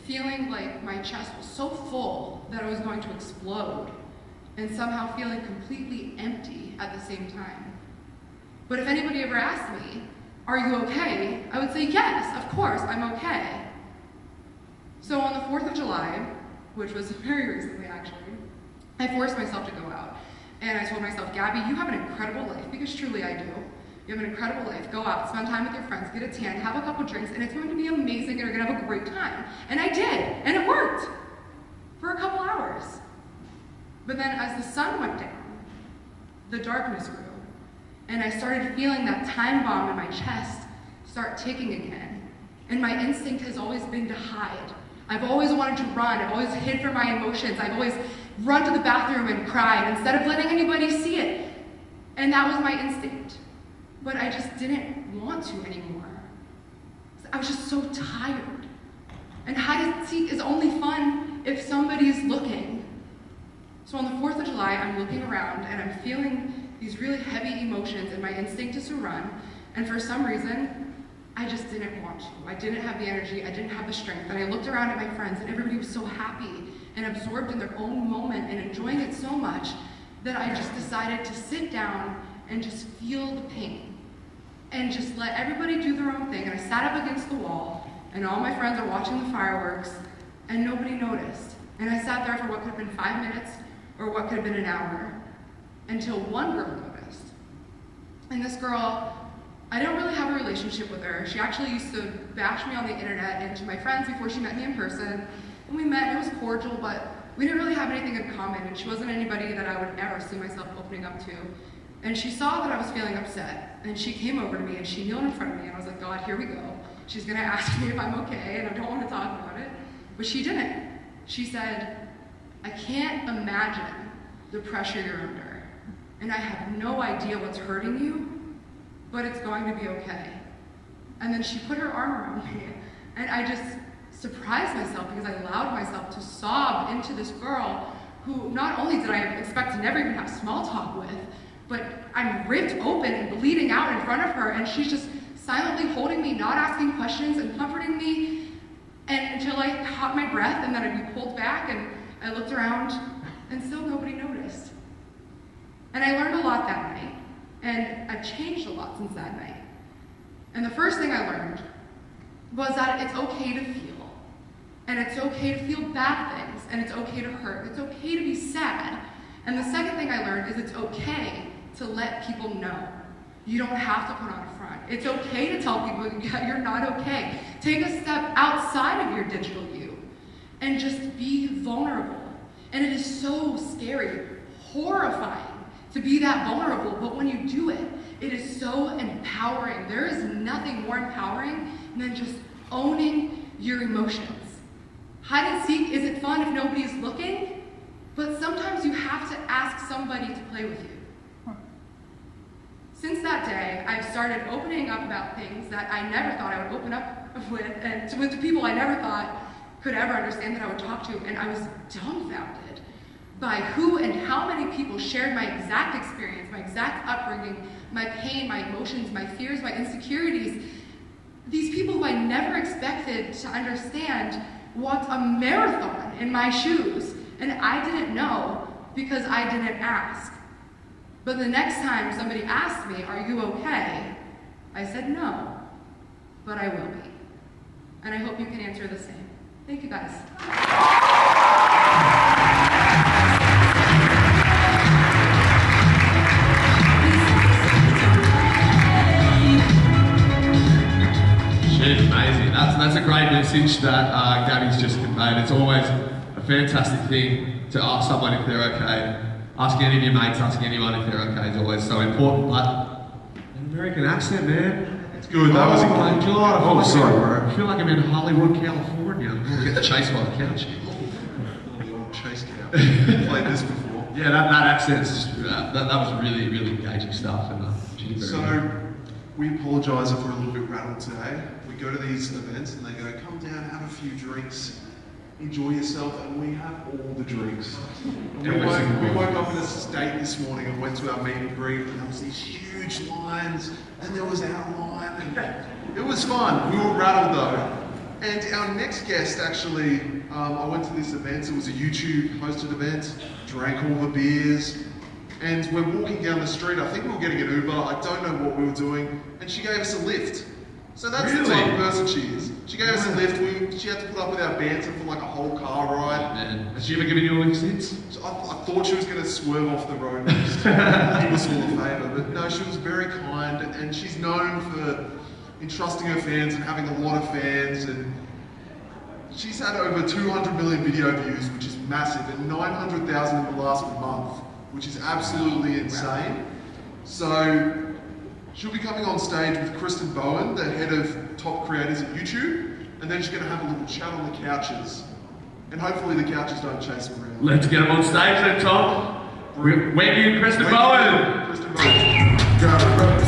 feeling like my chest was so full that I was going to explode, and somehow feeling completely empty at the same time. But if anybody ever asked me, Are you okay? I would say, Yes, of course, I'm okay. So on the 4th of July, which was very recently actually, I forced myself to go out. And I told myself, Gabby, you have an incredible life, because truly I do. You have an incredible life. Go out, spend time with your friends, get a tan, have a couple drinks, and it's going to be amazing, and you're going to have a great time. And I did, and it worked for a couple hours. But then as the sun went down, the darkness grew. And I started feeling that time bomb in my chest start ticking again. And my instinct has always been to hide. I've always wanted to run. I've always hid from my emotions. I've always run to the bathroom and cried instead of letting anybody see it. And that was my instinct. But I just didn't want to anymore. I was just so tired. And hide and seek is only fun if somebody's looking. So on the 4th of July, I'm looking around and I'm feeling these really heavy emotions, and my instinct is to run. And for some reason, I just didn't want to. I didn't have the energy, I didn't have the strength. And I looked around at my friends, and everybody was so happy and absorbed in their own moment and enjoying it so much that I just decided to sit down and just feel the pain and just let everybody do their own thing. And I sat up against the wall, and all my friends are watching the fireworks, and nobody noticed. And I sat there for what could have been five minutes or what could have been an hour until one girl noticed. And this girl, I don't really have a relationship with her. She actually used to bash me on the internet and to my friends before she met me in person. When we met, it was cordial, but we didn't really have anything in common, and she wasn't anybody that I would ever see myself opening up to. And she saw that I was feeling upset, and she came over to me and she kneeled in front of me, and I was like, God, here we go. She's gonna ask me if I'm okay, and I don't want to talk about it. But she didn't. She said, I can't imagine the pressure you're under, and I have no idea what's hurting you, but it's going to be okay. And then she put her arm around me, and I just surprised myself because I allowed myself to sob into this girl who not only did I expect to never even have small talk with, but I'm ripped open and bleeding out in front of her, and she's just silently holding me, not asking questions, and comforting me, and until I caught my breath, and then I'd be pulled back, and I looked around, and still nobody noticed. And I learned a lot that night, and I've changed a lot since that night. And the first thing I learned was that it's okay to feel. And it's okay to feel bad things, and it's okay to hurt. It's okay to be sad. And the second thing I learned is it's okay to let people know. You don't have to put on a front. It's okay to tell people "Yeah, you're not okay. Take a step outside of your digital you and just be vulnerable. And it is so scary, horrifying to be that vulnerable, but when you do it, it is so empowering. There is nothing more empowering than just owning your emotions. Hide and seek isn't fun if nobody's looking, but sometimes you have to ask somebody to play with you. Since that day, I've started opening up about things that I never thought I would open up with, and with people I never thought could ever understand that I would talk to, and I was dumbfounded by who and how many people shared my exact experience, my exact upbringing, my pain, my emotions, my fears, my insecurities. These people who I never expected to understand walked a marathon in my shoes, and I didn't know because I didn't ask. But the next time somebody asked me, Are you okay? I said no, but I will be. And I hope you can answer the same. Thank you guys. Shit, amazing. That's, that's a great message that uh, Gabby's just conveyed. It's always a fantastic thing to ask someone if they're okay. Asking any of your mates, asking anyone if they're okay is always so important. But an American accent, man. It's good. That was a good- God. Oh, sorry, bro. I feel like I'm in Hollywood, California. I'm gonna get chased by a couch. Chase cow. Played this before. Yeah, that, that accent's uh, that, that was really, really engaging stuff. And uh, she did very So we apologise if we're a little bit rattled today. Go to these events and they go, come down, have a few drinks, enjoy yourself, and we have all the drinks. We, woke, we woke up in a state this morning and went to our meet and greet, and there was these huge lines, and there was our line, and it was fun. We were rattled though. And our next guest, actually, um, I went to this event. It was a YouTube hosted event. Drank all the beers, and we're walking down the street. I think we were getting an Uber. I don't know what we were doing, and she gave us a lift. So that's the type of person she is. She gave us a lift. We, she had to put up with our banter for like a whole car ride. Man, has she ever given you a lift since? So I, I thought she was going to swerve off the road and just do us all a favour, but no, she was very kind, and she's known for entrusting her fans and having a lot of fans, and she's had over 200 million video views, which is massive, and 900,000 in the last month, which is absolutely insane. So She'll be coming on stage with Kristen Bowen, the head of top creators at YouTube, and then she's going to have a little chat on the couches. And hopefully the couches don't chase them around. Let's get them on stage then, Tom. Wendy Kristen Wendy Bowen. Kristen Bowen.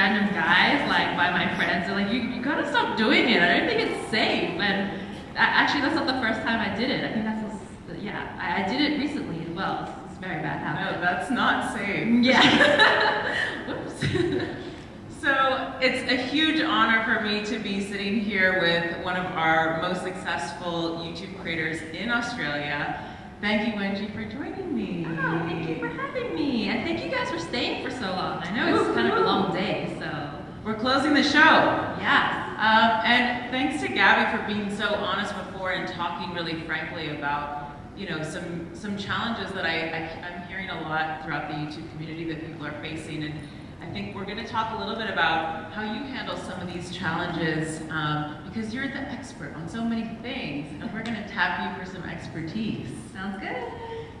Random guys, like by my friends. They're like, you, you gotta stop doing it. I don't think it's safe. And a- actually, that's not the first time I did it. I think that's s- yeah, I, I did it recently as well. It's, it's very bad habit. No, that's not safe. Yeah. Whoops. So it's a huge honor for me to be sitting here with one of our most successful YouTube creators in Australia. Thank you, Wengie, for joining me. Oh, thank you for having me. And thank you guys for staying for so long. I know it's kind of a long day, so. We're closing the show. Yes. Um, and thanks to Gabby for being so honest before and talking really frankly about, you know, some some challenges that I, I I'm hearing a lot throughout the YouTube community that people are facing. And I think we're going to talk a little bit about how you handle some of these challenges um, because you're the expert on so many things, and we're going to tap you for some expertise. Sounds good.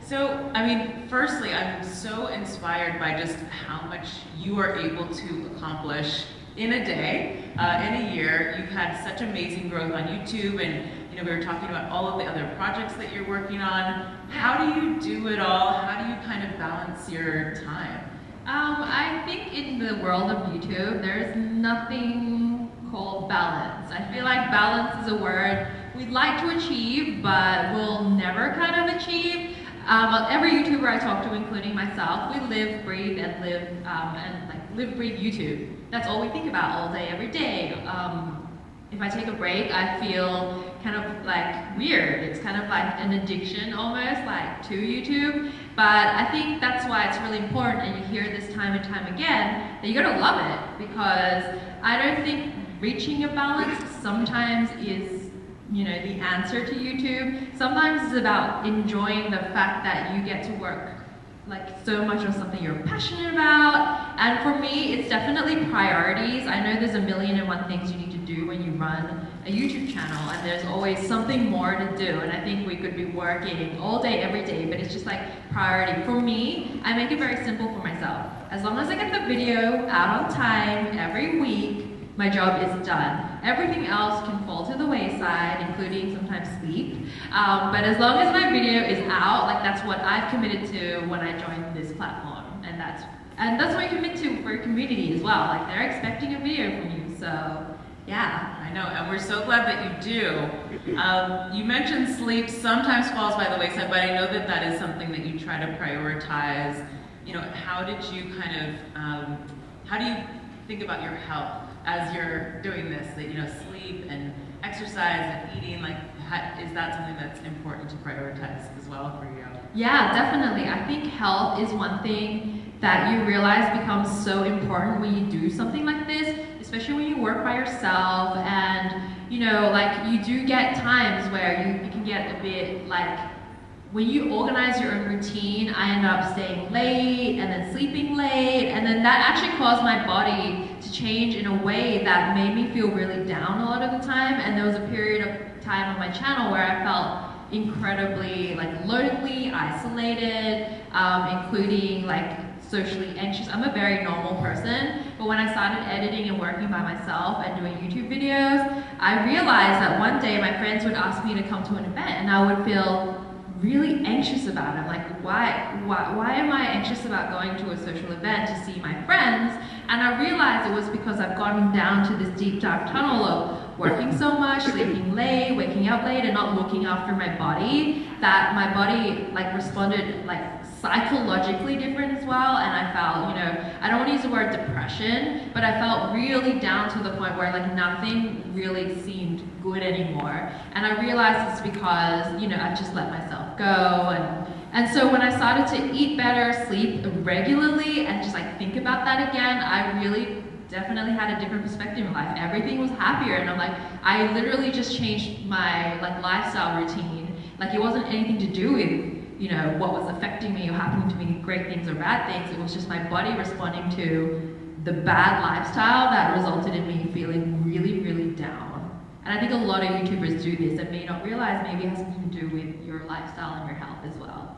So, I mean, firstly, I'm so inspired by just how much you are able to accomplish in a day, uh, in a year. You've had such amazing growth on YouTube, and you know, we were talking about all of the other projects that you're working on. How do you do it all? How do you kind of balance your time? Um, I think in the world of YouTube, there's nothing called balance. I feel like balance is a word we'd like to achieve, but we'll never kind of achieve. Um, every YouTuber I talk to, including myself, we live, breathe, and live, um, and like live, breathe YouTube. That's all we think about all day, every day. Um, if I take a break, I feel kind of like weird. It's kind of like an addiction almost, like to YouTube. But I think that's why it's really important, and you hear this time and time again, that you gotta love it because I don't think reaching a balance sometimes is, you know, the answer to YouTube. Sometimes it's about enjoying the fact that you get to work like so much on something you're passionate about. And for me, it's definitely priorities. I know there's a million and one things you need to do when you run a YouTube channel, and there's always something more to do. And I think we could be working all day, every day, but it's just like priority. For me, I make it very simple for myself. As long as I get the video out on time every week, my job is done. Everything else can fall to the wayside, including sometimes sleep. Um, but as long as my video is out, like that's what I've committed to when I joined this platform, and that's and that's what I commit to for community as well. Like they're expecting a video from you, so yeah. I know, and we're so glad that you do. Um, you mentioned sleep sometimes falls by the wayside, but I know that that is something that you try to prioritize. You know, how did you kind of, um, how do you think about your health as you're doing this? That you know, sleep and exercise and eating, like, ha- is that something that's important to prioritize as well for you? Yeah, definitely. I think health is one thing that you realize becomes so important when you do something like this, especially when you work by yourself and you know, like you do get times where you, you can get a bit like when you organize your own routine, I end up staying late and then sleeping late, and then that actually caused my body to change in a way that made me feel really down a lot of the time. And there was a period of time on my channel where I felt incredibly like lonely, isolated, um, including like socially anxious. I'm a very normal person, but when I started editing and working by myself and doing YouTube videos, I realized that one day my friends would ask me to come to an event and I would feel really anxious about it. Like, why, why, why am I anxious about going to a social event to see my friends? And I realized it was because I've gone down to this deep dark tunnel of working so much, sleeping late, waking up late, and not looking after my body. That my body like responded like psychologically different as well. And I felt, you know, I don't want to use the word depression, but I felt really down to the point where like nothing really seemed good anymore. And I realized it's because, you know, I just let myself go and and so when I started to eat better, sleep regularly, and just like think about that again, I really definitely had a different perspective in life. Everything was happier, and I'm like, I literally just changed my like lifestyle routine. Like it wasn't anything to do with you know what was affecting me or happening to me, great things or bad things. It was just my body responding to the bad lifestyle that resulted in me feeling really, really down. And I think a lot of YouTubers do this and may not realize maybe it has something to do with your lifestyle and your health as well.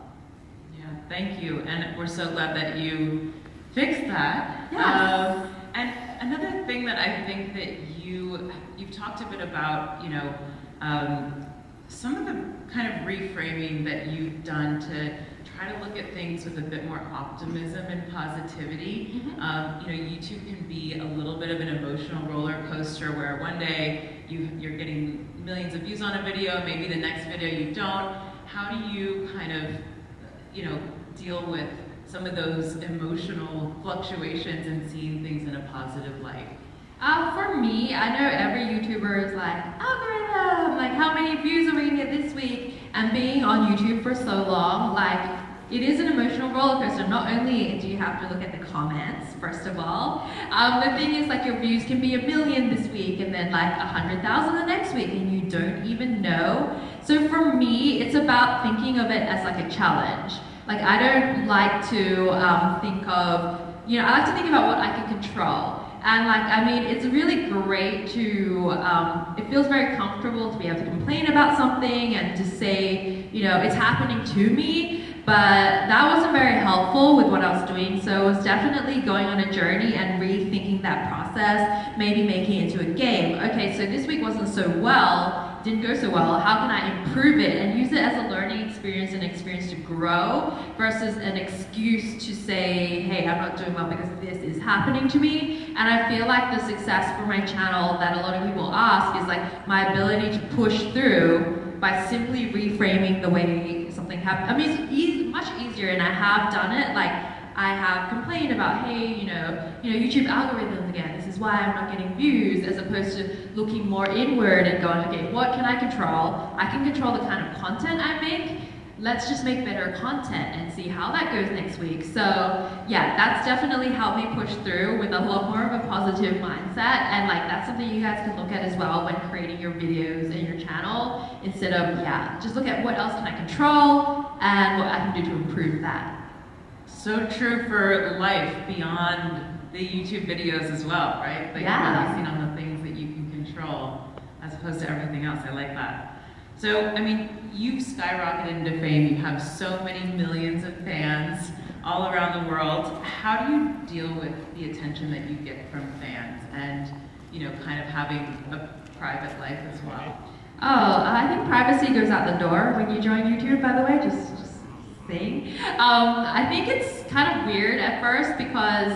Yeah, thank you. And we're so glad that you fixed that. Yes. Um, and another thing that I think that you you've talked a bit about, you know, um, some of the kind of reframing that you've done to try to look at things with a bit more optimism and positivity. Um, you know, YouTube can be a little bit of an emotional roller coaster where one day you, you're getting millions of views on a video, maybe the next video you don't. How do you kind of, you know, deal with some of those emotional fluctuations and seeing things in a positive light? Uh, for me, I know every YouTuber is like, algorithm, like how many views are we gonna get this week? And being on YouTube for so long, like it is an emotional roller coaster. Not only do you have to look at the comments, first of all, um, the thing is like your views can be a million this week and then like a hundred thousand the next week and you don't even know. So for me, it's about thinking of it as like a challenge. Like I don't like to um, think of, you know, I like to think about what I can control. And like, I mean, it's really great to, um, it feels very comfortable to be able to complain about something and to say, you know, it's happening to me. But that wasn't very helpful with what I was doing. So it was definitely going on a journey and rethinking that process, maybe making it into a game. Okay, so this week wasn't so well, didn't go so well. How can I improve it and use it as a learning experience and experience to grow versus an excuse to say, hey, I'm not doing well because this is happening to me. And I feel like the success for my channel that a lot of people ask is like my ability to push through by simply reframing the way something happens. I mean, it's easy, much easier, and I have done it. Like I have complained about, hey, you know, you know, YouTube algorithms again. This is why I'm not getting views, as opposed to looking more inward and going, okay, what can I control? I can control the kind of content I make. Let's just make better content and see how that goes next week. So yeah, that's definitely helped me push through with a lot more of a positive mindset. And like that's something you guys can look at as well when creating your videos and your channel. Instead of, yeah, just look at what else can I control and what I can do to improve that. So true for life beyond the YouTube videos as well, right? Like Yeah. focusing on the things that you can control as opposed to everything else. I like that. So, I mean, you've skyrocketed into fame. You have so many millions of fans all around the world. How do you deal with the attention that you get from fans and, you know, kind of having a private life as well? Oh, I think privacy goes out the door when you join YouTube, by the way, just, saying. Um, I think it's kind of weird at first because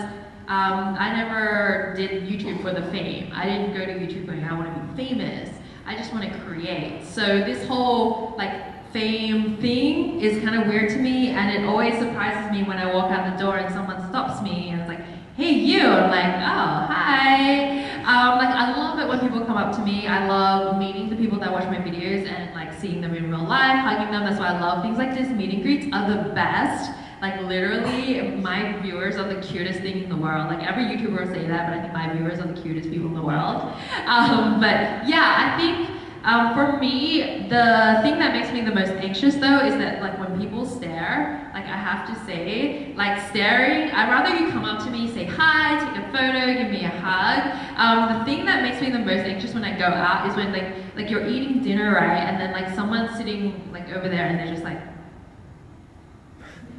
um, I never did YouTube for the fame. I didn't go to YouTube going, I want to be famous. I just want to create. So this whole like fame thing is kind of weird to me and it always surprises me when I walk out the door and someone stops me and it's like, hey you, I'm like, oh, hi. Um, like I love it when people come up to me. I love meeting the people that watch my videos and like seeing them in real life, hugging them. That's why I love things like this. Meet and greets are the best. Like literally, my viewers are the cutest thing in the world. Like every YouTuber will say that, but I think my viewers are the cutest people in the world. Um, but yeah, I think um, for me, the thing that makes me the most anxious though is that like when people stare, like I have to say, like staring, I'd rather you come up to me, say hi, take a photo, give me a hug. Um, the thing that makes me the most anxious when I go out is when like like you're eating dinner right, and then like someone's sitting like over there and they're just like,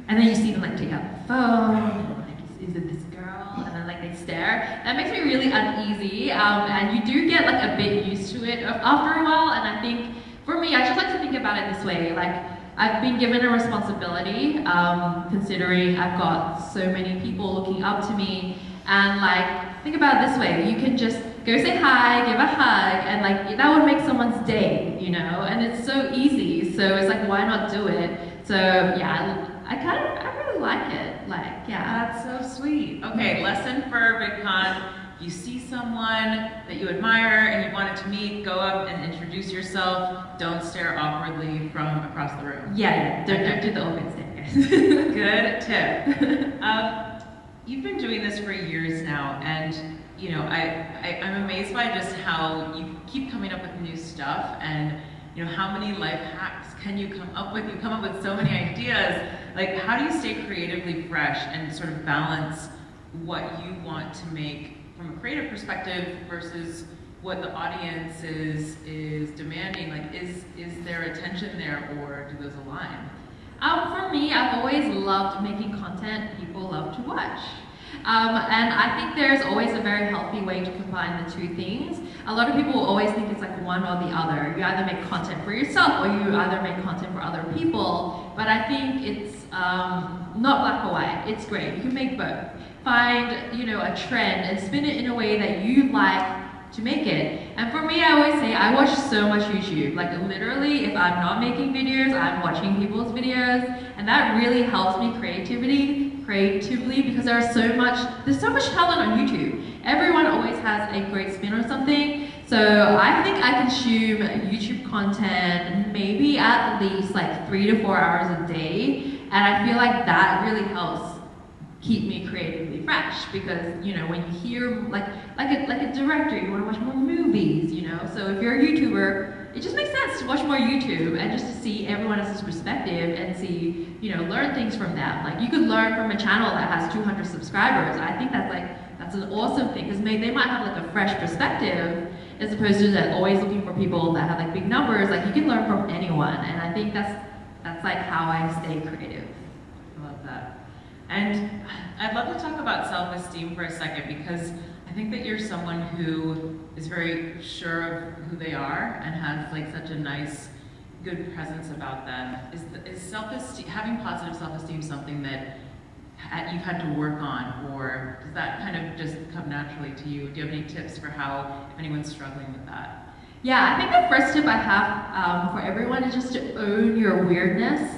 and then you see them like take out the phone, like is, is it this girl? Like they stare. That makes me really uneasy, um, and you do get like a bit used to it after a while. And I think for me, I just like to think about it this way, like. I've been given a responsibility, um, considering I've got so many people looking up to me, and like, think about it this way, you can just go say hi, give a hug, and like, that would make someone's day, you know, and it's so easy, so it's like, why not do it? So yeah, I, I kind of, I really like it, like, yeah. That's so sweet. Okay, lesson for VidCon. You see someone that you admire and you wanted to meet, go up and introduce yourself. Don't stare awkwardly from across the room. Yeah, yeah, don't, Okay. don't do the open stare. Good tip. Um, you've been doing this for years now, and you know, I, I, I'm amazed by just how you keep coming up with new stuff and, you know, how many life hacks can you come up with? You come up with so many ideas. Like, how do you stay creatively fresh and sort of balance what you want to make from a creative perspective versus what the audience is is demanding? Like, is is there a tension there, or do those align? Um, for me, I've always loved making content people love to watch. Um, and I think there's always a very healthy way to combine the two things. A lot of people always think it's like one or the other. You either make content for yourself or you either make content for other people. But I think it's um, not black or white. It's great. You can make both. Find, you know, a trend and spin it in a way that you like to make it. And for me, I always say I watch so much YouTube. Like literally, if I'm not making videos, I'm watching people's videos, and that really helps me creativity creatively because there's so much there's so much talent on YouTube. Everyone always has a great spin on something. So I think I consume YouTube content maybe at least like three to four hours a day, and I feel like that really helps keep me creatively fresh because you know when you hear like like a like a director you want to watch more movies you know so if you're a youtuber it just makes sense to watch more youtube and just to see everyone else's perspective and see you know learn things from them like you could learn from a channel that has 200 subscribers. I think that's like that's an awesome thing because they might have like a fresh perspective as opposed to like always looking for people that have like big numbers. Like you can learn from anyone. And i think that's that's like how i stay creative I love that. And I'd love to talk about self-esteem for a second because think that you're someone who is very sure of who they are and has like such a nice, good presence about them. Is, is self-esteem, having positive self-esteem something that ha- you've had to work on or does that kind of just come naturally to you? Do you have any tips for how, if anyone's struggling with that? Yeah, I think the first tip I have um, for everyone is just to own your weirdness.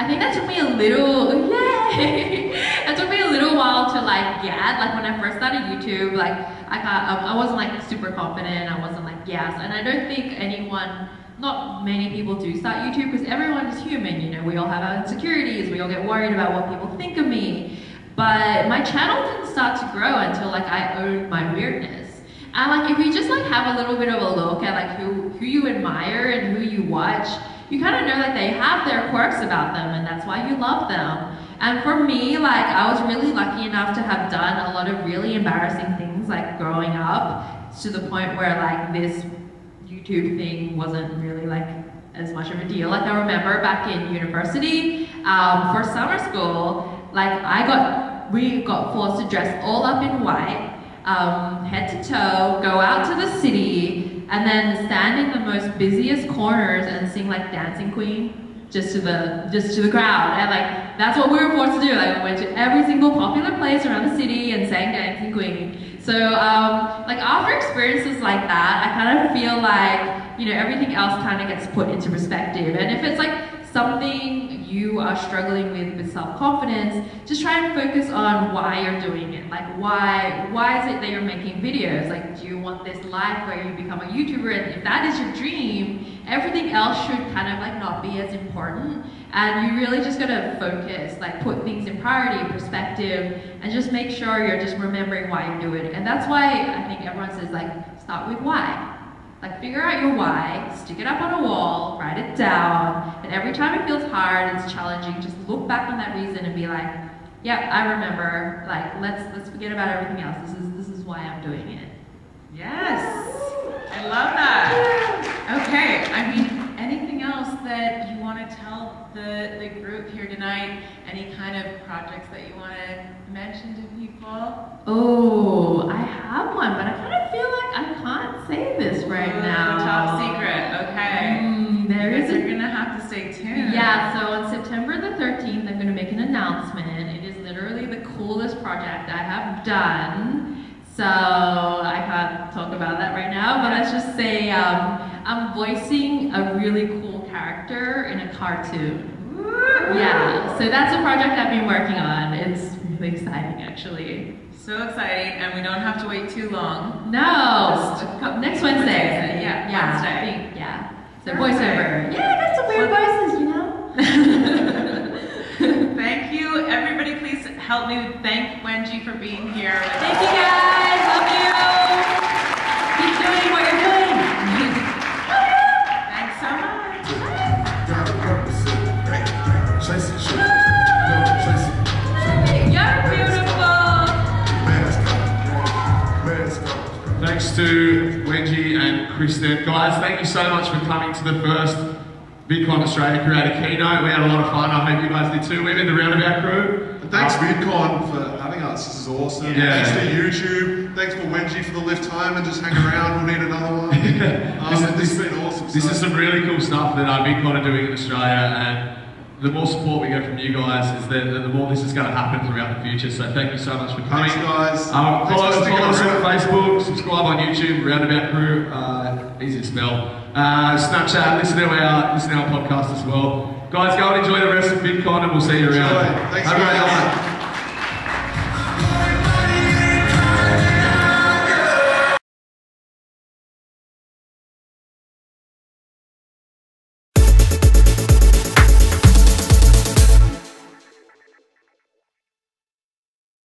I think that took me a little, yay! that took me a little while to like get. Like when I first started YouTube, like I got, um, I wasn't like super confident. I wasn't like yes, and I don't think anyone, not many people do start YouTube because everyone is human. You know, we all have our insecurities. We all get worried about what people think of me. But my channel didn't start to grow until like I owned my weirdness. And like if you just like have a little bit of a look at like who who you admire and who you watch, you kind of know that they have their quirks about them and that's why you love them. And for me, like I was really lucky enough to have done a lot of really embarrassing things like growing up to the point where like this YouTube thing wasn't really like as much of a deal. Like I remember back in university, um, for summer school, like I got, we got forced to dress all up in white, um, head to toe, go out to the city, and then stand in the most busiest corners and sing like Dancing Queen just to the just to the crowd. And like that's what we were forced to do. Like we went to every single popular place around the city and sang Dancing Queen. So um, like after experiences like that, I kind of feel like you know everything else kind of gets put into perspective. And if it's like something you are struggling with with self-confidence, just try and focus on why you're doing it. Like why why is it that you're making videos? Like do you want this life where you become a YouTuber? And if that is your dream, everything else should kind of like not be as important. And you really just gotta focus, like put things in priority, perspective, and just make sure you're just remembering why you do it. And that's why I think everyone says like start with why. Like figure out your why, stick it up on a wall, write it down, and every time it feels hard, it's challenging, just look back on that reason and be like, yeah, I remember. Like let's let's forget about everything else. This is this is why I'm doing it. Yes, I love that. Okay, I mean, anything else that you want to tell the, the group here tonight? Any kind of projects that you want to mention to people? Oh, I have one, but I kind of feel like I can't say this right Ooh, now. Top secret. Okay. Mm, there You're gonna have to stay tuned. Yeah, so on September the 13th, I'm going to make an announcement. It is literally the coolest project I have done. So I can't talk about that right now, but let's just say um, I'm voicing a really cool character in a cartoon. Yeah, so that's a project I've been working on. It's really exciting, actually. So exciting, and we don't have to wait too long. No, Just- co- next Wednesday. Wednesday, yeah, yeah, Wednesday. I think, yeah. So Perfect. voiceover. Yeah, I got some weird voices, you know. Thank you, everybody. Please help me thank Wengie for being here. Thank you guys. To Wengie and Kristen. Guys, thank you so much for coming to the first VidCon Australia Creator Keynote. We had a lot of fun. I hope you guys did too. We've been the Roundabout crew. Thanks, VidCon, for having us. This is awesome. Yeah. Thanks to YouTube. Thanks for Wengie for the lift home and just hang around. We'll need another one. Um, this, has been awesome. This is some really cool stuff that uh, VidCon are doing in Australia, and the more support we get from you guys, is the, the more this is going to happen throughout the future. So thank you so much for coming, Thanks, guys. Um, Thanks follow, follow us on. Facebook, subscribe on YouTube, Roundabout Crew, uh, easy to spell. Uh, Snapchat, listen to our listen to our podcast as well. Guys, go and enjoy the rest of VidCon, and we'll see you around. Enjoy. Thanks, Have a great guys. night.